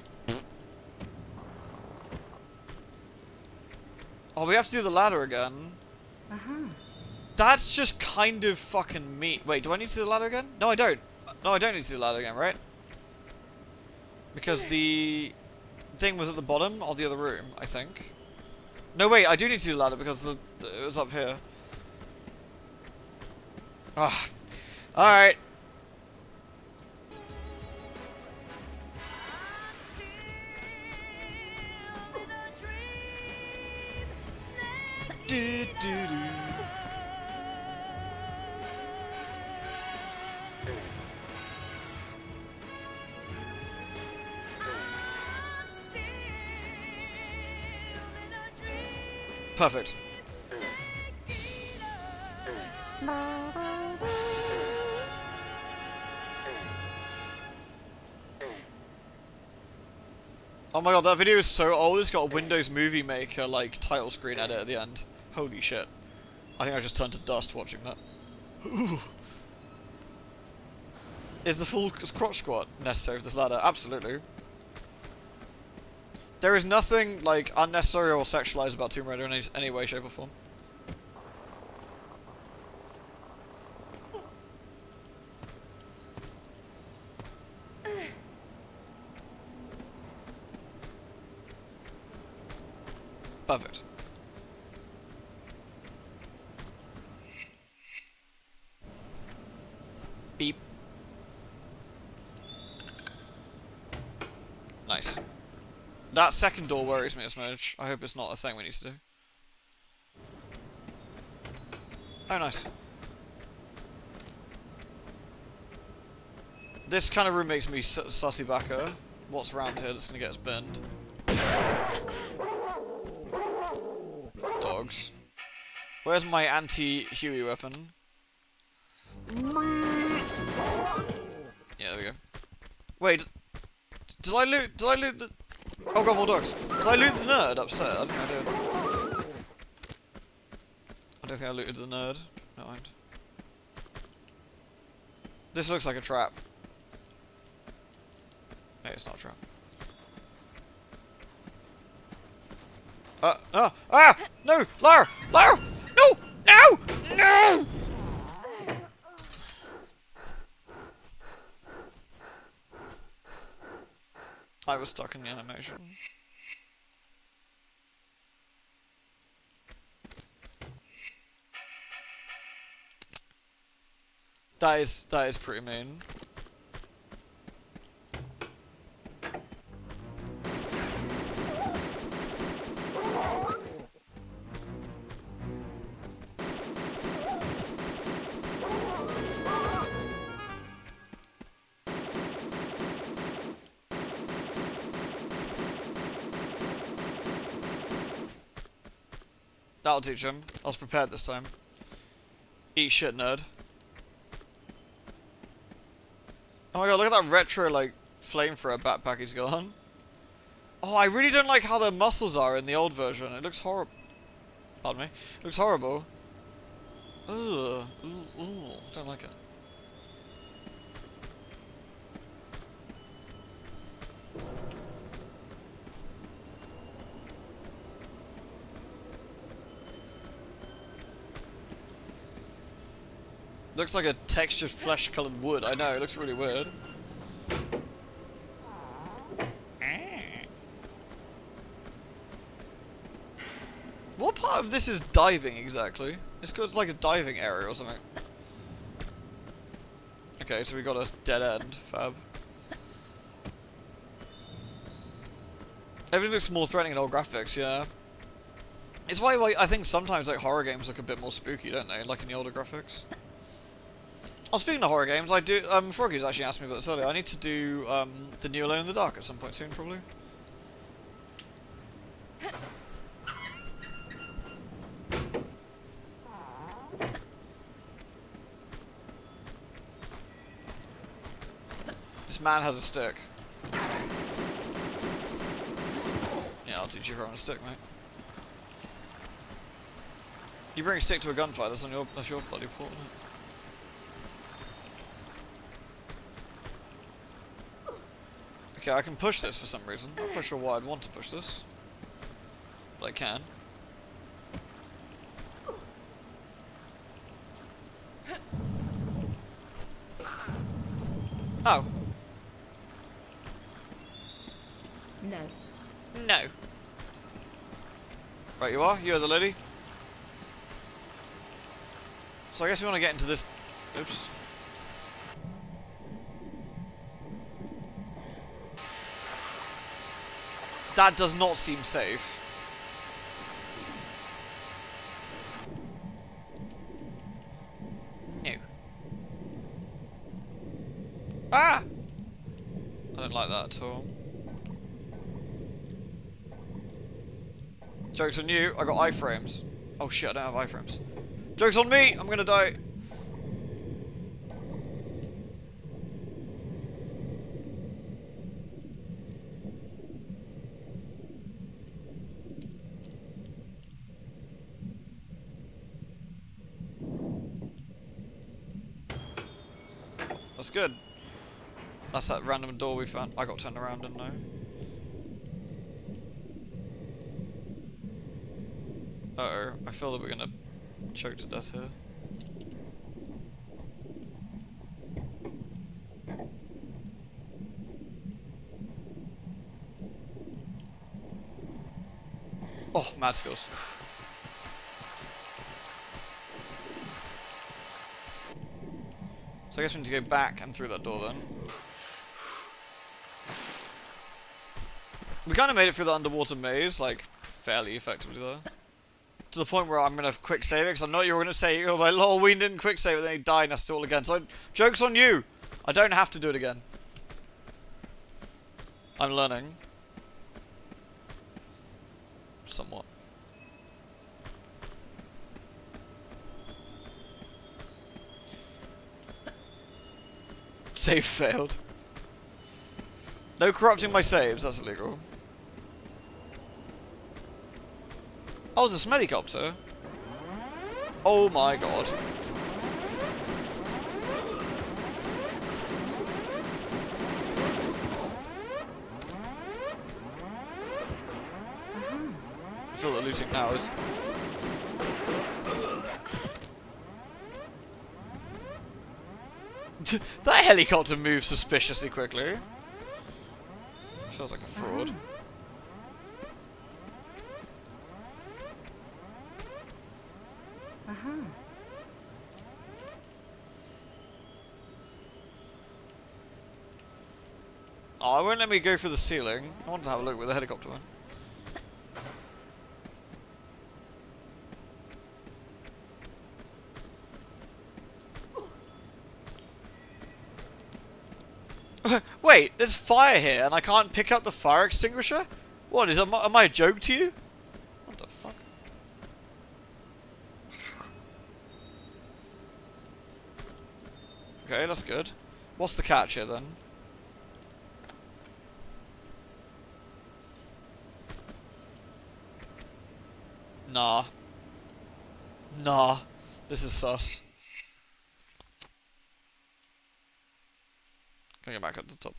A: Oh, we have to do the ladder again.
B: Uh-huh.
A: That's just kind of fucking me. Wait, do I need to do the ladder again? No, I don't. No, I don't need to do the ladder again, right? Because the thing was at the bottom of the other room, I think. No, wait, I do need to do the ladder because the, it was up here. Ah. Alright. do do do. Perfect. Oh my god, that video is so old, it's got a Windows Movie Maker, like, title screen edit at the end. Holy shit. I think I just turned to dust watching that. Ooh. Is the full crotch squat necessary for this ladder? Absolutely. There is nothing, like, unnecessary or sexualized about Tomb Raider in any, any way, shape, or form. Perfect. Beep. Nice. That second door worries me a smidge. I hope it's not a thing we need to do. Oh, nice. This kind of room makes me sussy backer. What's around here that's going to get us burned? Dogs. Where's my anti-Hewie weapon? Wait, did I loot? Did I loot the? Oh god, more dogs. Did I loot the nerd upstairs? I I did. I don't think I looted the nerd. No mind. This looks like a trap. Hey, it's not a trap. Uh, ah, ah! No! Lara! Lara! No! No! No! I was stuck in the animation. That is that is pretty mean. That'll teach him. I was prepared this time. Eat shit, nerd. Oh my god, look at that retro, like, flamethrower backpack he's got on. Oh, I really don't like how the muscles are in the old version. It looks horrible. Pardon me. It looks horrible. Ugh. Ooh, ooh. Don't like it. Looks like a textured flesh-colored wood. I know, it looks really weird. What part of this is diving exactly? It's got like a diving area or something. Okay, so we got a dead end. Fab. Everything looks more threatening in old graphics, yeah. It's why like, I think sometimes like horror games look a bit more spooky, don't they? Like in the older graphics. Oh, speaking of horror games, I do. Um, Froggy's actually asked me about this earlier. I need to do um, the new Alone in the Dark at some point soon, probably. This man has a stick. Yeah, I'll teach you how on a stick, mate. You bring a stick to a gunfight, that's on your that's your bloody port? Okay, I can push this for some reason. I'm not sure why I'd want to push this. But I can. Oh.
B: No.
A: No. Right, you are? You're the lady? So I guess we want to get into this... Oops. That does not seem safe. No. Ah! I don't like that at all. Joke's on you, I got iframes. Oh shit, I don't have iframes. Joke's on me, I'm gonna die. Good. That's that random door we found. I got turned around, didn't I? Uh oh, I feel that we're gonna choke to death here. Oh, mad skills. So I guess we need to go back and through that door then. We kind of made it through the underwater maze, like, fairly effectively though. To the point where I'm going to quick save it, because I know you're going to say, oh, you're like, lol, we didn't quick save it, then he died and that's all again. So, joke's on you! I don't have to do it again. I'm learning. Somewhat. Save failed. No corrupting my saves, that's illegal. Oh, it's a helicopter. Oh my god. I feel the looting now is. [LAUGHS] that helicopter moves suspiciously quickly. Feels like a fraud. Uh -huh. Oh, it won't let me go through the ceiling. I want to have a look where the helicopter went. [LAUGHS] Wait, there's fire here and I can't pick up the fire extinguisher? What is, am I, am I a joke to you? What the fuck? Okay, that's good. What's the catch here then? Nah. Nah. This is sus. I get back up to the top?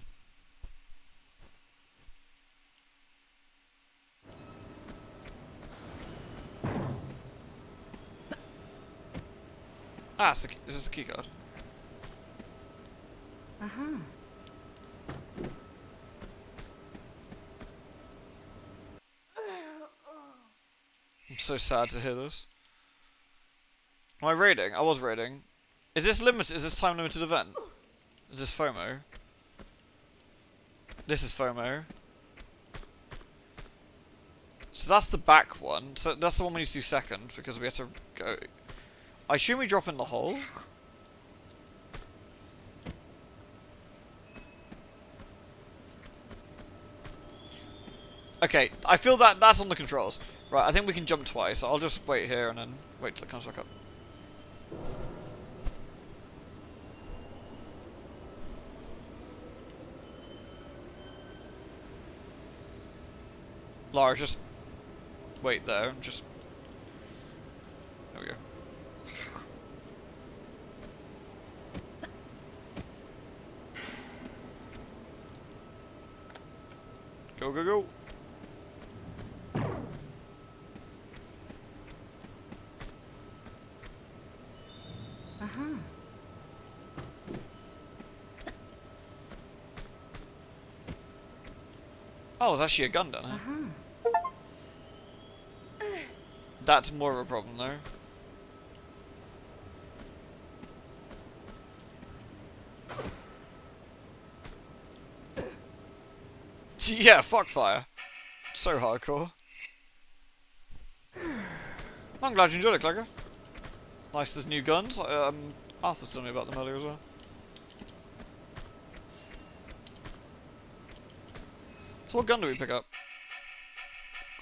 A: Ah, it's the, key- this is the key card.
F: Uh-huh.
A: I'm so sad to hear this. Am I raiding? I was raiding. Is this limited? Is this time limited event? This is FOMO? This is FOMO. So that's the back one. So that's the one we need to do second because we have to go. I assume we drop in the hole. Okay, I feel that that's on the controls. Right, I think we can jump twice. I'll just wait here and then wait till it comes back up. Lara, just wait there and just. There we go. Go, go, go.
F: Uh-huh.
A: Oh, it's actually a gun down here.
F: Uh-huh.
A: That's more of a problem, though. [LAUGHS] Yeah, fuck fire. So hardcore. I'm glad you enjoyed it, Clagger. Nice, there's new guns. Um, Arthur told me about them earlier as well. So what gun do we pick up?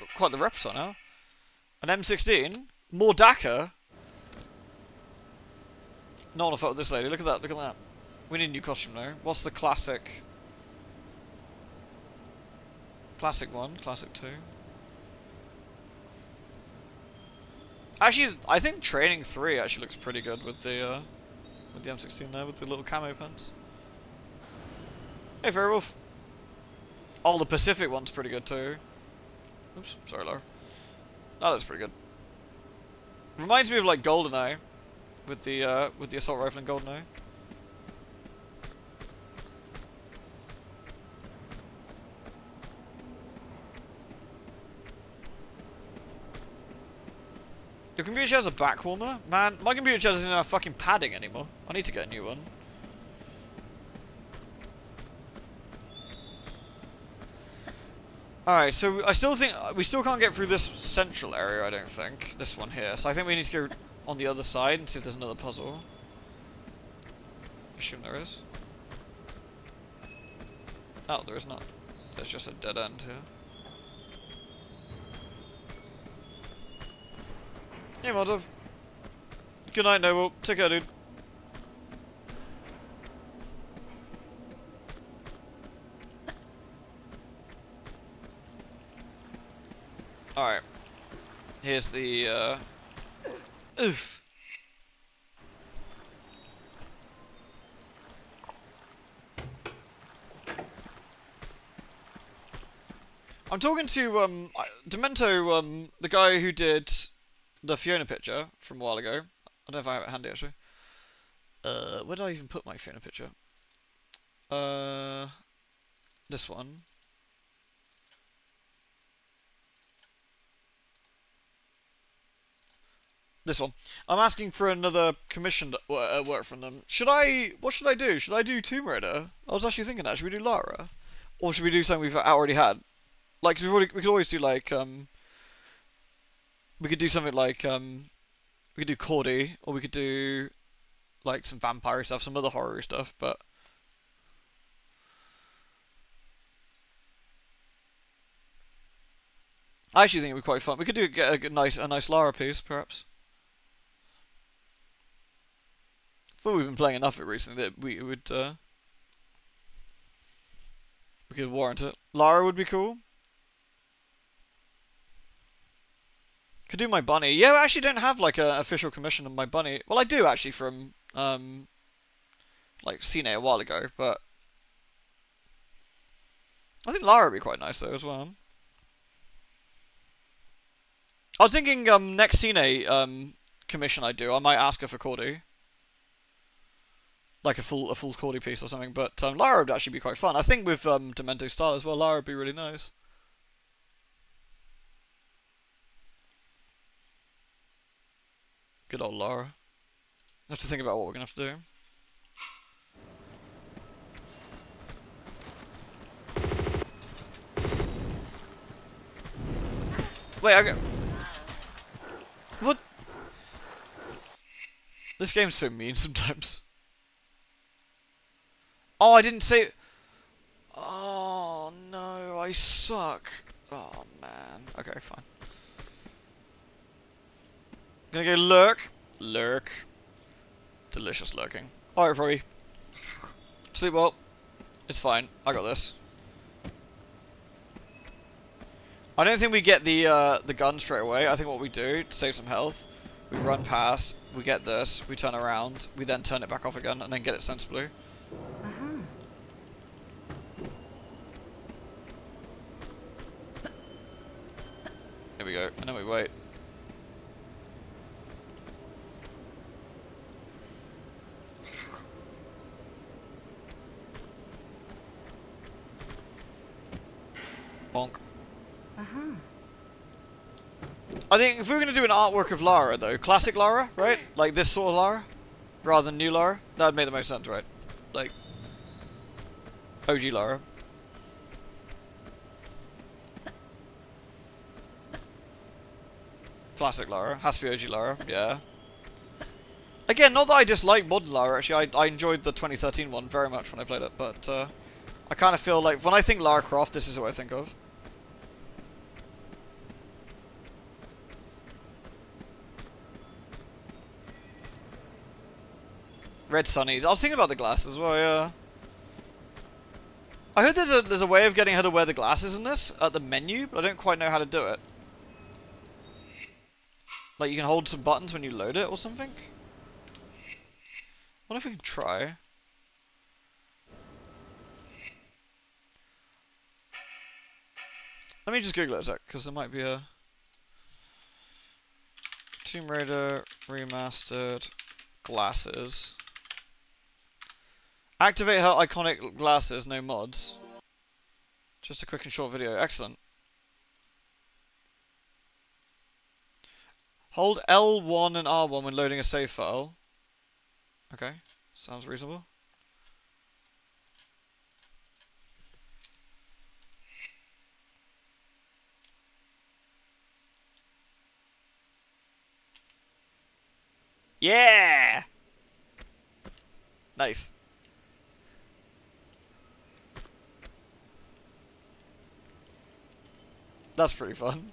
A: Got quite the repertoire now. An M16? More DACA? No one photo this lady. Look at that, look at that. We need a new costume though. What's the classic? Classic one, classic two. Actually, I think training three actually looks pretty good with the uh, with the M16 there, with the little camo pants. Hey, Fairwolf. Oh, the Pacific one's pretty good too. Oops, sorry, Laura. That looks pretty good. Reminds me of like GoldenEye, with the uh, with the assault rifle in GoldenEye. Your computer chair's a back warmer? Man, my computer chair doesn't have fucking padding anymore. I need to get a new one. Alright, so I still think we still can't get through this central area, I don't think. This one here. So I think we need to go on the other side and see if there's another puzzle. Assume there is. Oh, there is not. There's just a dead end here. Hey, Modov. Good night, Noble. Take care, dude. Alright. Here's the, uh... Oof. I'm talking to, um, Demento, um, the guy who did the Fiona picture from a while ago. I don't know if I have it handy, actually. Uh, where did I even put my Fiona picture? Uh, this one. This one. I'm asking for another commissioned uh, work from them. Should I? What should I do? Should I do Tomb Raider? I was actually thinking that. Should we do Lara, or should we do something we've already had? Like, already, we could always do like um. We could do something like um. We could do Cordy, or we could do like some vampire stuff, some other horror stuff, but. I actually think it'd be quite fun. We could do a, good- nice, a nice Lara piece, perhaps. Thought we've been playing enough of it recently that we would uh, we could warrant it. Lara would be cool. Could do my bunny. Yeah, I actually don't have like an official commission on my bunny. Well, I do actually from um like Cine a while ago, but I think Lara would be quite nice though as well. I was thinking um next Cine um commission I do, I might ask her for Cordy like a full a full Cordy piece or something. But um, Lara would actually be quite fun. I think with um, Demento style as well, Lara would be really nice. Good old Lara. I have to think about what we're gonna have to do. Wait, I got... What? This game's so mean sometimes. Oh, I didn't say... Oh, no, I suck. Oh, man. Okay, fine. Gonna go lurk. Lurk. Delicious lurking. Alright, Froggy. Sleep well. It's fine. I got this. I don't think we get the uh, the gun straight away. I think what we do to save some health, we run past, we get this, we turn around, we then turn it back off again, and then get it sensibly.
F: Uh-huh.
A: Here we go, and then we wait. Bonk.
F: Uh-huh.
A: I think if we were going to do an artwork of Lara, though, classic Lara, right? Like this sort of Lara, rather than new Lara, that would make the most sense, right? Like, OG Lara. classic Lara. Has to be OG Lara, yeah. Again, not that I dislike modern Lara, actually. I, I enjoyed the 2013 one very much when I played it, but uh, I kind of feel like when I think Lara Croft, this is what I think of. Red sunnies. I was thinking about the glasses. Well, yeah. I heard there's a there's a way of getting her to wear the glasses in this at the menu, but I don't quite know how to do it. Like you can hold some buttons when you load it or something. What if we can try? Let me just Google it a sec, because there might be a Tomb Raider remastered glasses. Activate her iconic glasses, no mods. Just a quick and short video. Excellent. Hold L1 and R1 when loading a save file. Okay, sounds reasonable. Yeah! Nice. That's pretty fun.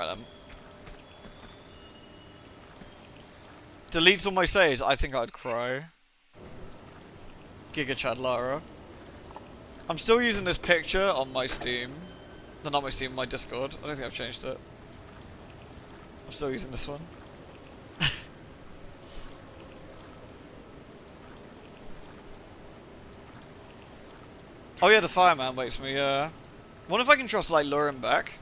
A: Right then. Deletes all my saves. I think I'd cry. Giga Chad Lara. I'm still using this picture on my Steam. No, not my Steam, my Discord. I don't think I've changed it. I'm still using this one. [LAUGHS] oh yeah, the fireman waits me, yeah. Wonder if I can trust, like, lure him back.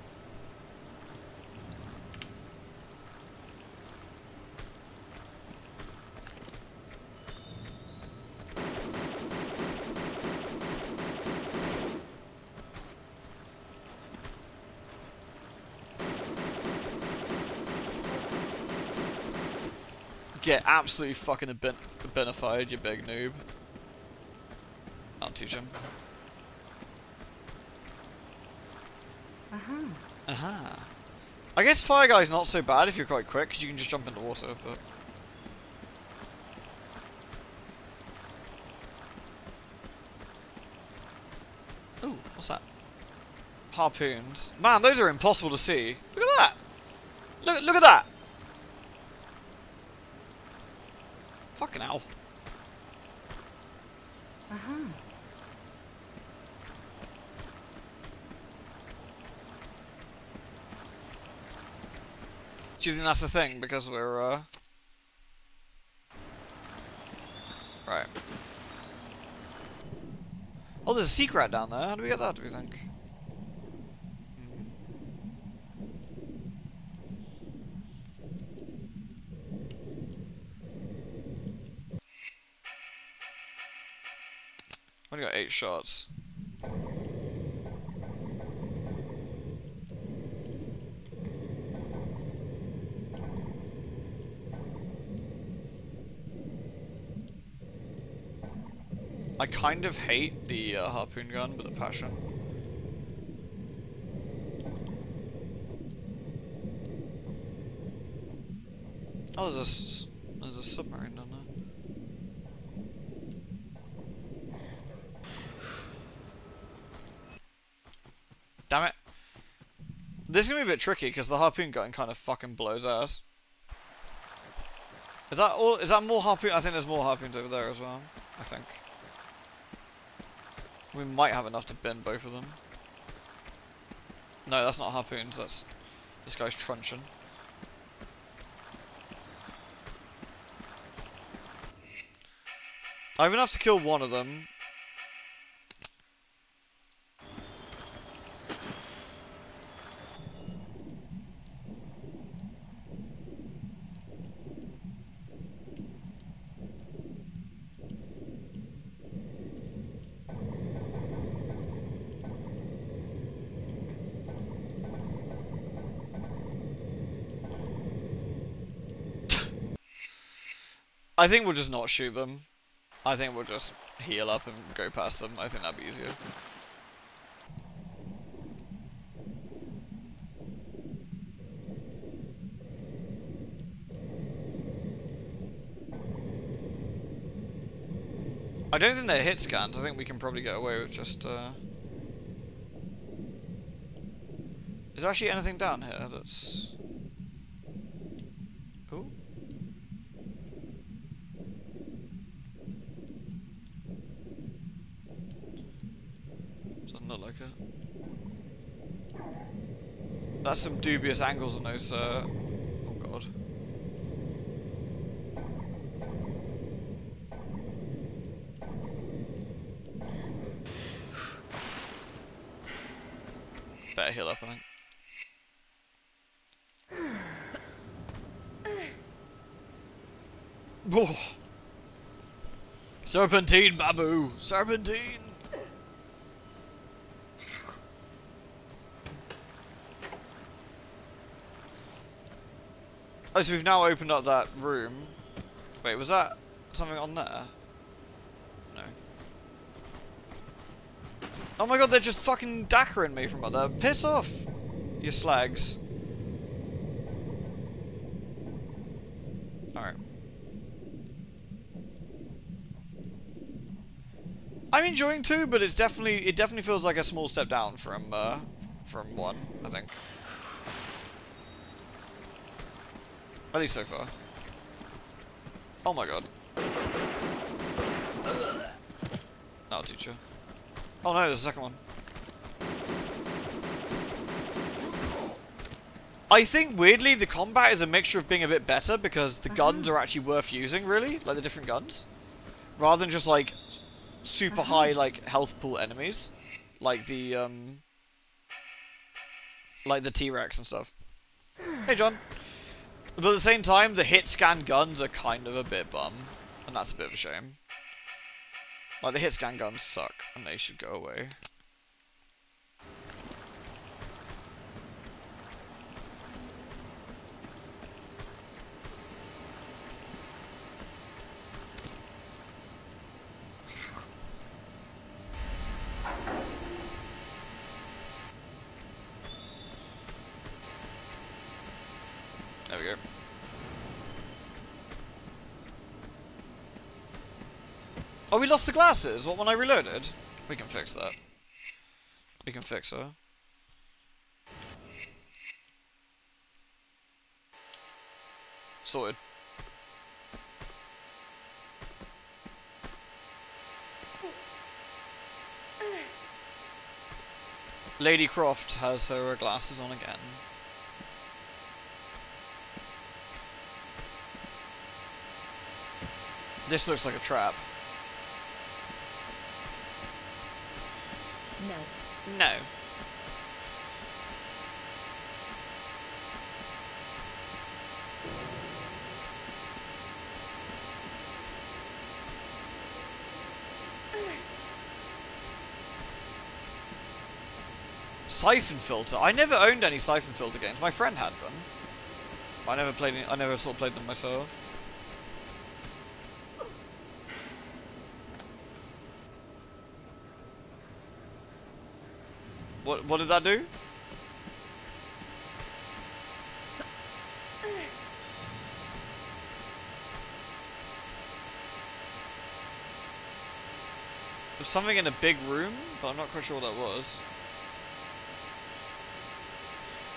A: Get absolutely fucking ben you big noob. I'll teach him. Aha. I guess Fire Guy's not so bad if you're quite quick, because you can just jump into water, but... Ooh, what's that? Harpoons. Man, those are impossible to see. Look at that! Look, look at that! Fucking hell.
F: Uh-huh.
A: Do you think that's the thing? Because we're, uh... Right. Oh, there's a secret down there. How do we get that, do we think? Hmm. Only got eight shots. Kind of hate the uh, harpoon gun, but the passion. Oh, there's a, there's a submarine down there. Damn it. This is gonna be a bit tricky because the harpoon gun kind of fucking blows ass. Is that all? Is that more harpoon? I think there's more harpoons over there as well. I think. We might have enough to bend both of them. No, that's not harpoons. That's this guy's truncheon. I have enough to kill one of them. I think we'll just not shoot them. I think we'll just heal up and go past them. I think that'd be easier. I don't think they're hit scans. I think we can probably get away with just. Uh... Is there actually anything down here that's? Ooh. Doesn't look like it. That's some dubious angles on those. Uh... Oh god. Better heal up, I think. Serpentine, Babu! Serpentine! Oh, so we've now opened up that room. Wait, was that something on there? No. Oh my god, they're just fucking dackering me from up there. Piss off, you slags. Alright. I'm enjoying two, but it's definitely it definitely feels like a small step down from uh, from one, I think. At least so far. Oh my god. No, teacher. Oh no, there's a second one. I think weirdly the combat is a mixture of being a bit better because the guns are actually worth using, really, like the different guns, rather than just like super high like health pool enemies, like the um, like the T-Rex and stuff. Hey, John. But at the same time, the hit scan guns are kind of a bit bum, and that's a bit of a shame. Like the hit scan guns suck, and they should go away. Lost the glasses? What, when I reloaded? We can fix that. We can fix her. Sorted. Lady Croft has her glasses on again. This looks like a trap.
B: No.
A: No. Syphon Filter. I never owned any Syphon Filter games. My friend had them. I never played. I never sort of played them myself. What what did that do? There's something in a big room, but I'm not quite sure what that was.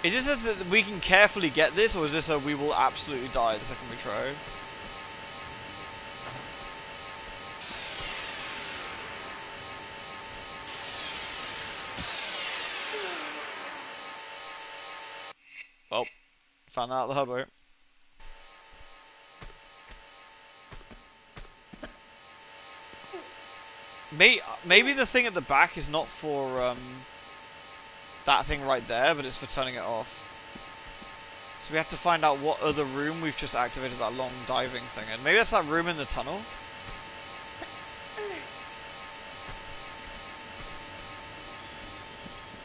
A: Is this that we can carefully get this, or is this a we will absolutely die the second we try? Well, found out the hard way. May maybe the thing at the back is not for um, that thing right there, but it's for turning it off. So we have to find out what other room we've just activated that long diving thing in. Maybe that's that room in the tunnel.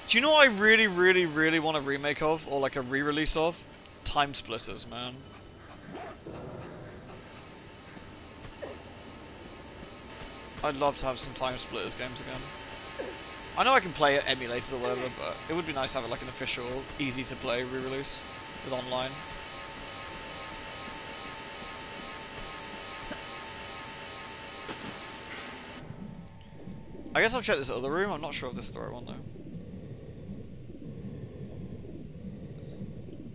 A: Do you know what I really, really, really want a remake of, or like a re-release of? Time Splitters, man. I'd love to have some Time Splitters games again. I know I can play it emulated or whatever, but it would be nice to have it like an official, easy to play re-release with online. I guess I'll check this other room. I'm not sure if this is the right one though.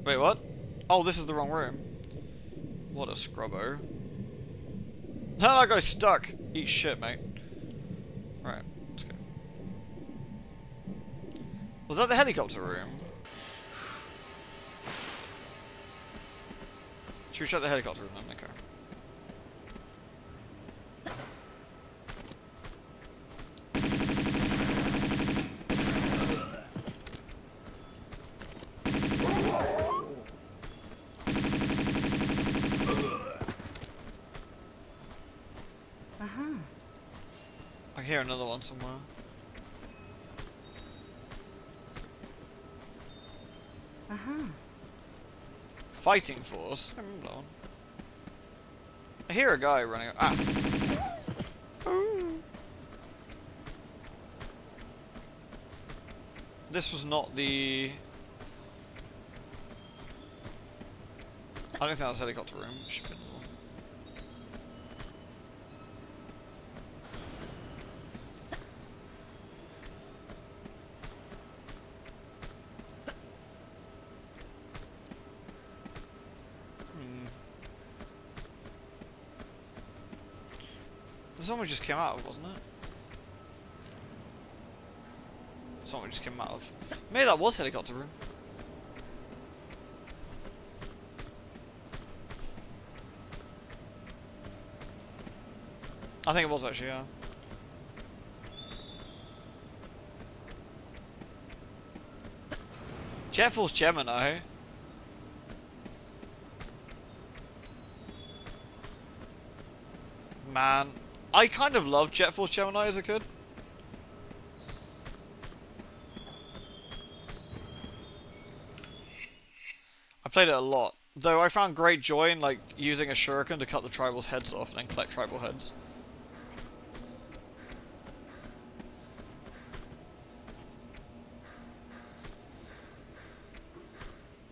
A: Wait, what? Oh, this is the wrong room. What a scrubbo. No, that guy's stuck. Eat shit, mate. Right, let's go. Was that the helicopter room? Should we shut the helicopter room? Okay.
F: Uh-huh.
A: I hear another one somewhere.
F: Uh-huh.
A: Fighting force? I remember that one. I hear a guy running. Ah. Ooh. This was not the. I don't think that was helicopter room. It should have been the one. Hmm. This one we just came out of, wasn't it? One we just came out of. Maybe that was helicopter room. I think it was actually, yeah. Jet Force Gemini. Man, I kind of loved Jet Force Gemini as a kid. I played it a lot. Though I found great joy in like using a shuriken to cut the tribals' heads off and then collect tribal heads.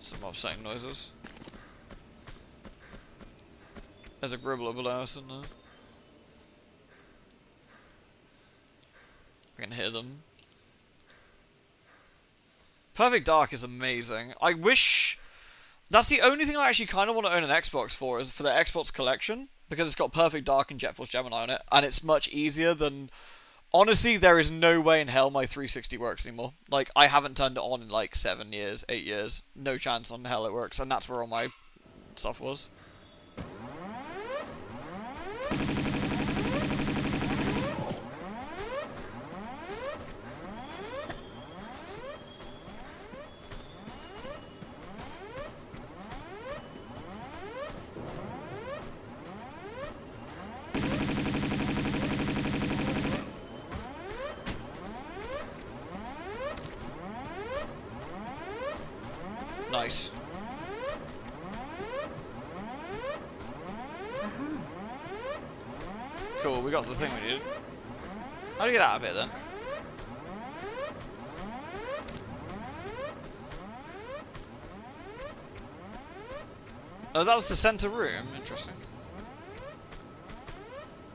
A: Some upsetting noises. There's a gribbler below us, isn't there? I can hear them. Perfect Dark is amazing. I wish... That's the only thing I actually kind of want to own an Xbox for, is for the Xbox collection. Because it's got Perfect Dark and Jet Force Gemini on it. And it's much easier than... Honestly, there is no way in hell my 360 works anymore. Like, I haven't turned it on in like 7 years, 8 years. No chance on hell it works. And that's where all my stuff was. Was the center room. Interesting.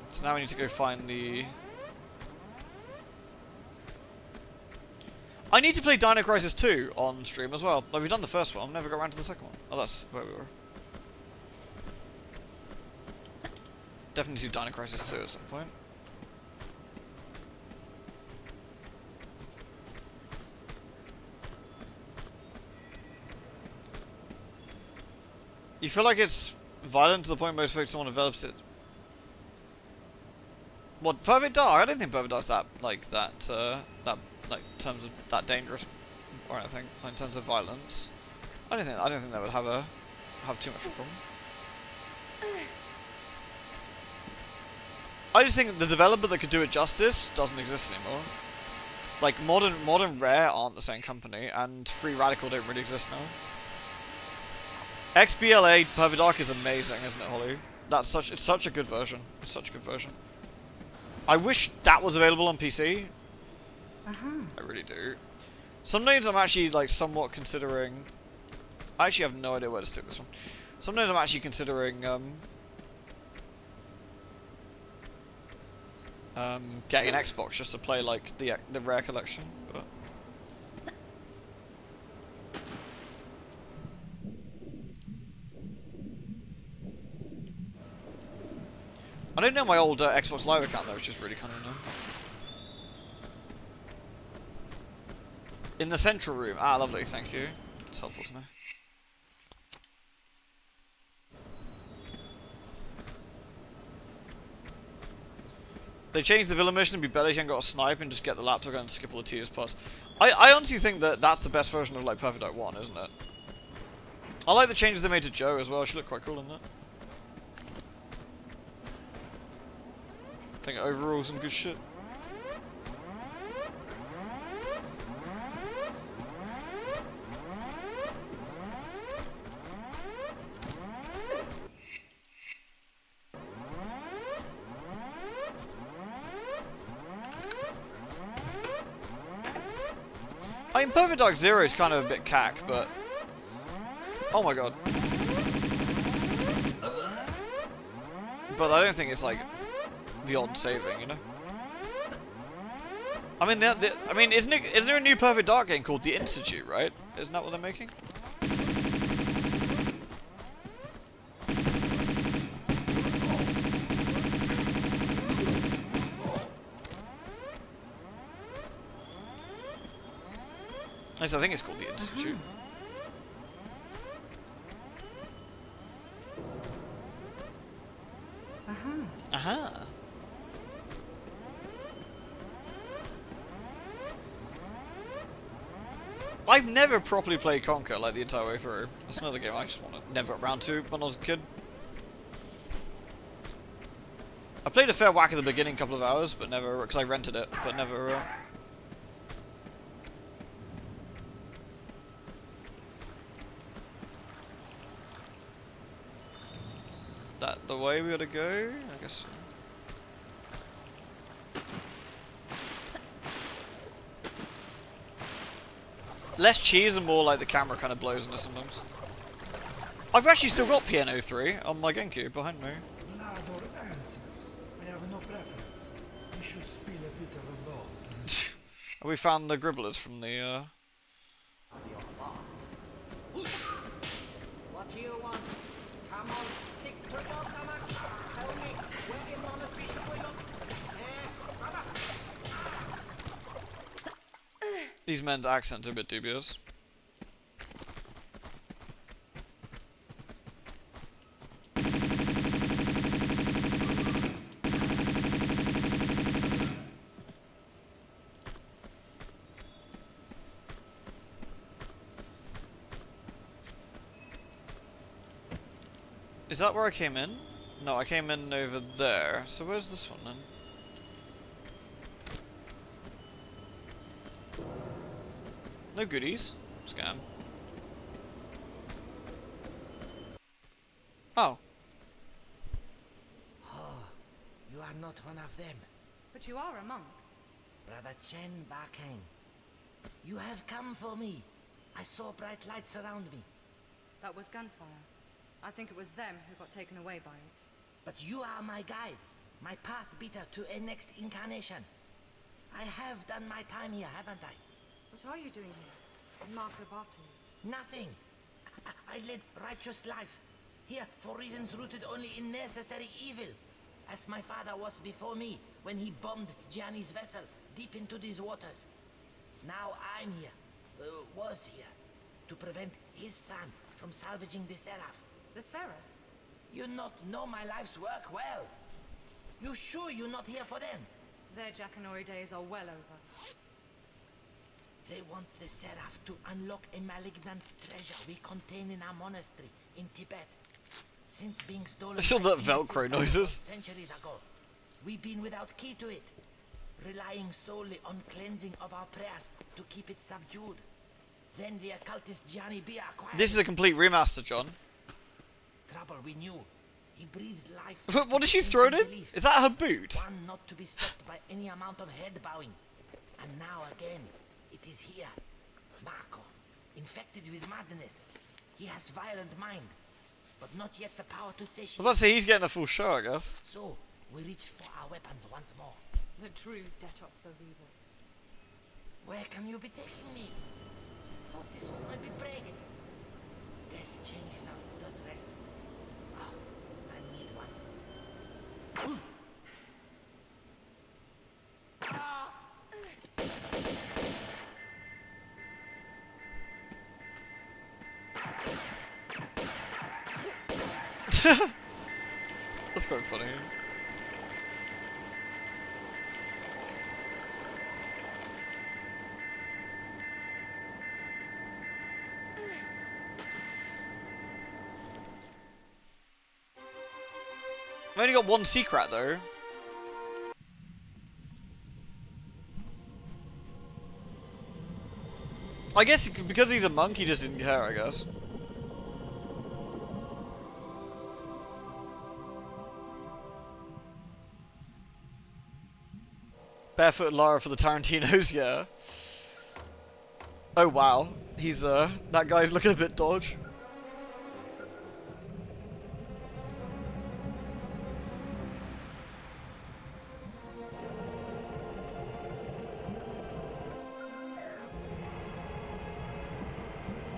A: So now we need to go find the... I need to play Dino Crisis 2 on stream as well. Like, we've done the first one, I've never got around to the second one. Oh, that's where we were. Definitely do Dino Crisis 2 at some point. You feel like it's violent to the point most folks someone develops it. What Perfect Dark? I don't think Perfect Dark's that like that uh, that like in terms of that dangerous or anything. Like, in terms of violence, I don't think I don't think that would have a have too much of a problem. I just think the developer that could do it justice doesn't exist anymore. Like modern modern Rare aren't the same company, and Free Radical don't really exist now. XBLA Perfect Dark is amazing, isn't it, Holly? That's such it's such a good version. It's such a good version. I wish that was available on PC.
F: Uh-huh.
A: I really do. Sometimes I'm actually like somewhat considering. I actually have no idea where to stick this one. Sometimes I'm actually considering um, um, getting an Xbox just to play like the the rare collection, but. I don't know my old uh, Xbox Live account though, which is really kind of annoying. In the central room. Ah, lovely, thank you. It's helpful to know. They changed the villain mission to be better. Can got a snipe and just get the laptop and skip all the tedious parts. I, I honestly think that that's the best version of like Perfect Dark 1, isn't it? I like the changes they made to Jo as well. She looked quite cool in that. Think overall some good shit. I mean, Perfect Dark Zero is kind of a bit cack, but... Oh my god. But I don't think it's, like, beyond saving, you know? I mean, the, the, I mean, isn't it, isn't there a new Perfect Dark game called The Institute, right? Isn't that what they're making? I think it's called The Institute.
F: Uh-huh.
A: Aha. I've never properly played Conker like the entire way through. That's another game I just want to never round to when I was a kid. I played a fair whack at the beginning couple of hours, but never, because I rented it, but never... Uh, that the way we gotta go? I guess so. Less cheese and more like the camera kind of blows in us sometimes. I've actually still got Piano 3 on my GameCube behind me.
D: Blood or answers? I have no preference. We should spill a bit of both. [LAUGHS]
A: we found the gribblers from the, uh...
C: What do you want? Come on, stick to your stomach. Tell me, where in monastery should we look? Eh, brother?
A: These men's accents are a bit dubious. Is that where I came in? No, I came in over there. So where's this one then? No goodies. Scam. Oh.
C: Oh, you are not one of them.
F: But you are a monk.
C: Brother Chen Bakang. You have come for me. I saw bright lights around me.
F: That was gunfire. I think it was them who got taken away by it.
C: But you are my guide, my path beater to a next incarnation. I have done my time here, haven't I?
F: What are you doing here? In Marco Bartoli?
C: Nothing. I, [LAUGHS] I led righteous life. Here for reasons rooted only in necessary evil. As my father was before me when he bombed Gianni's vessel deep into these waters. Now I'm here, uh, was here, to prevent his son from salvaging the Seraph.
F: The Seraph?
C: You not know my life's work well. You sure you're not here for them?
F: Their Jackanory days are well over.
C: They want the Seraph to unlock a malignant treasure we contain in our monastery in Tibet. Since being stolen
A: I saw that Velcro noises.
C: centuries ago, we've been without key to it, relying solely on cleansing of our prayers to keep it subdued. Then the occultist Gianni Bia acquired
A: This is a complete remaster, John.
C: trouble we knew. He breathed life. [LAUGHS]
A: what did she
C: into
A: throw in? Is that her boot?
C: One not to be stopped by any amount of head bowing. And now again, is here. Marco, infected with madness. He has violent mind, but not yet the power to
A: I was
C: satiate.
A: about to say he's getting a full show, I guess.
C: So, we reach for our weapons once more.
F: The true detox of evil.
C: Where can you be taking me? Thought this was my big break. Best changes out Buddha's rest. Oh, I need one. Ah! [LAUGHS]
A: That's quite funny. I've only got one secret though. I guess because he's a monk, he just didn't care, I guess. Barefoot Lara for the Tarantinos, [LAUGHS] yeah. Oh wow, he's uh, that guy's looking a bit dodge.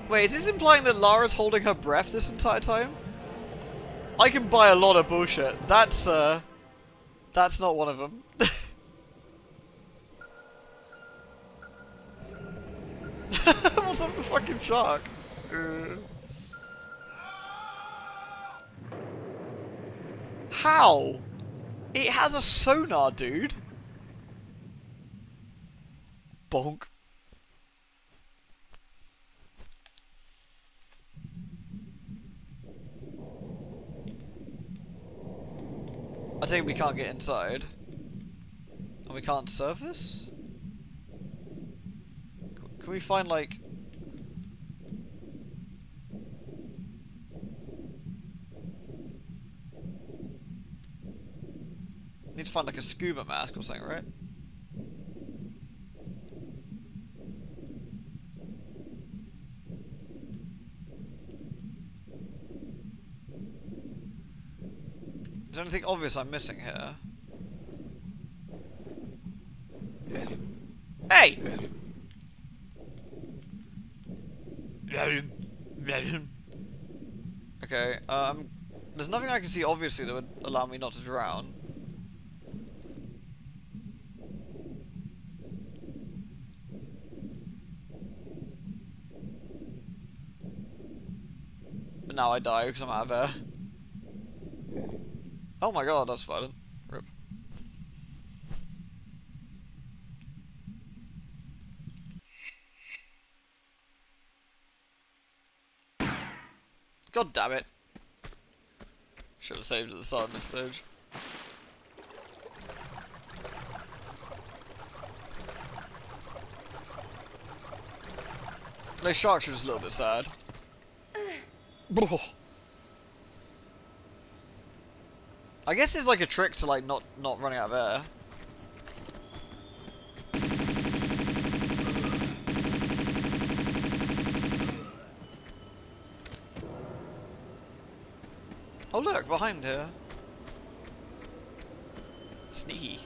A: Wait, is this implying that Lara's holding her breath this entire time? I can buy a lot of bullshit. That's, uh... That's not one of them. What's up the fucking shark? Uh. How? It has a sonar, dude. Bonk. I think we can't get inside. And we can't surface? Can we find like... Need to find like a scuba mask or something, right? Is there anything obvious I'm missing here? Hey! Okay, um, there's nothing I can see obviously that would allow me not to drown. But now I die because I'm out of air. Oh my god, that's violent. Rip. God damn it. Should have saved at the start of this stage. Sharks are just a little bit sad. [SIGHS] [LAUGHS] I guess it's like a trick to like not not running out of air. Oh look, behind here. Sneaky.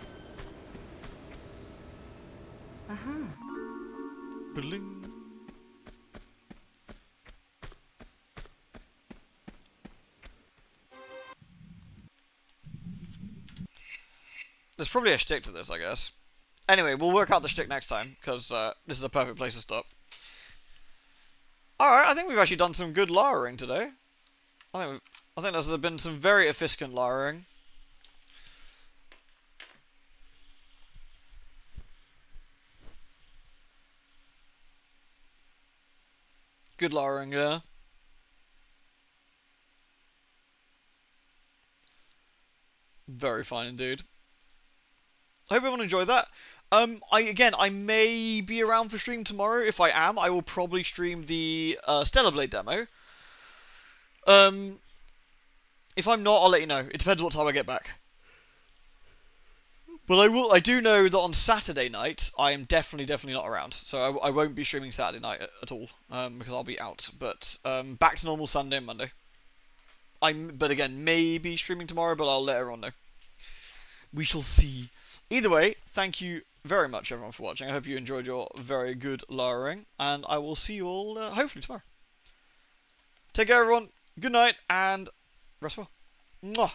F: Uh-huh.
A: Bling. There's probably a shtick to this, I guess. Anyway, we'll work out the shtick next time, because uh, this is a perfect place to stop. Alright, I think we've actually done some good lowering today. I think, I think there's been some very efficient lowering. Good lowering, yeah. Very fine indeed. I hope everyone enjoyed that. Um, I again, I may be around for stream tomorrow. If I am, I will probably stream the uh, Stellar Blade demo. Um, if I'm not, I'll let you know. It depends what time I get back. But I will. I do know that on Saturday night, I am definitely, definitely not around. So I, I won't be streaming Saturday night at, at all um, because I'll be out. But um, back to normal Sunday and Monday. I'm, but again, maybe streaming tomorrow, but I'll let everyone know. We shall see. Either way, thank you very much, everyone, for watching. I hope you enjoyed your very good lowering, and I will see you all uh, hopefully tomorrow. Take care, everyone. Good night, and rest well. Mwah.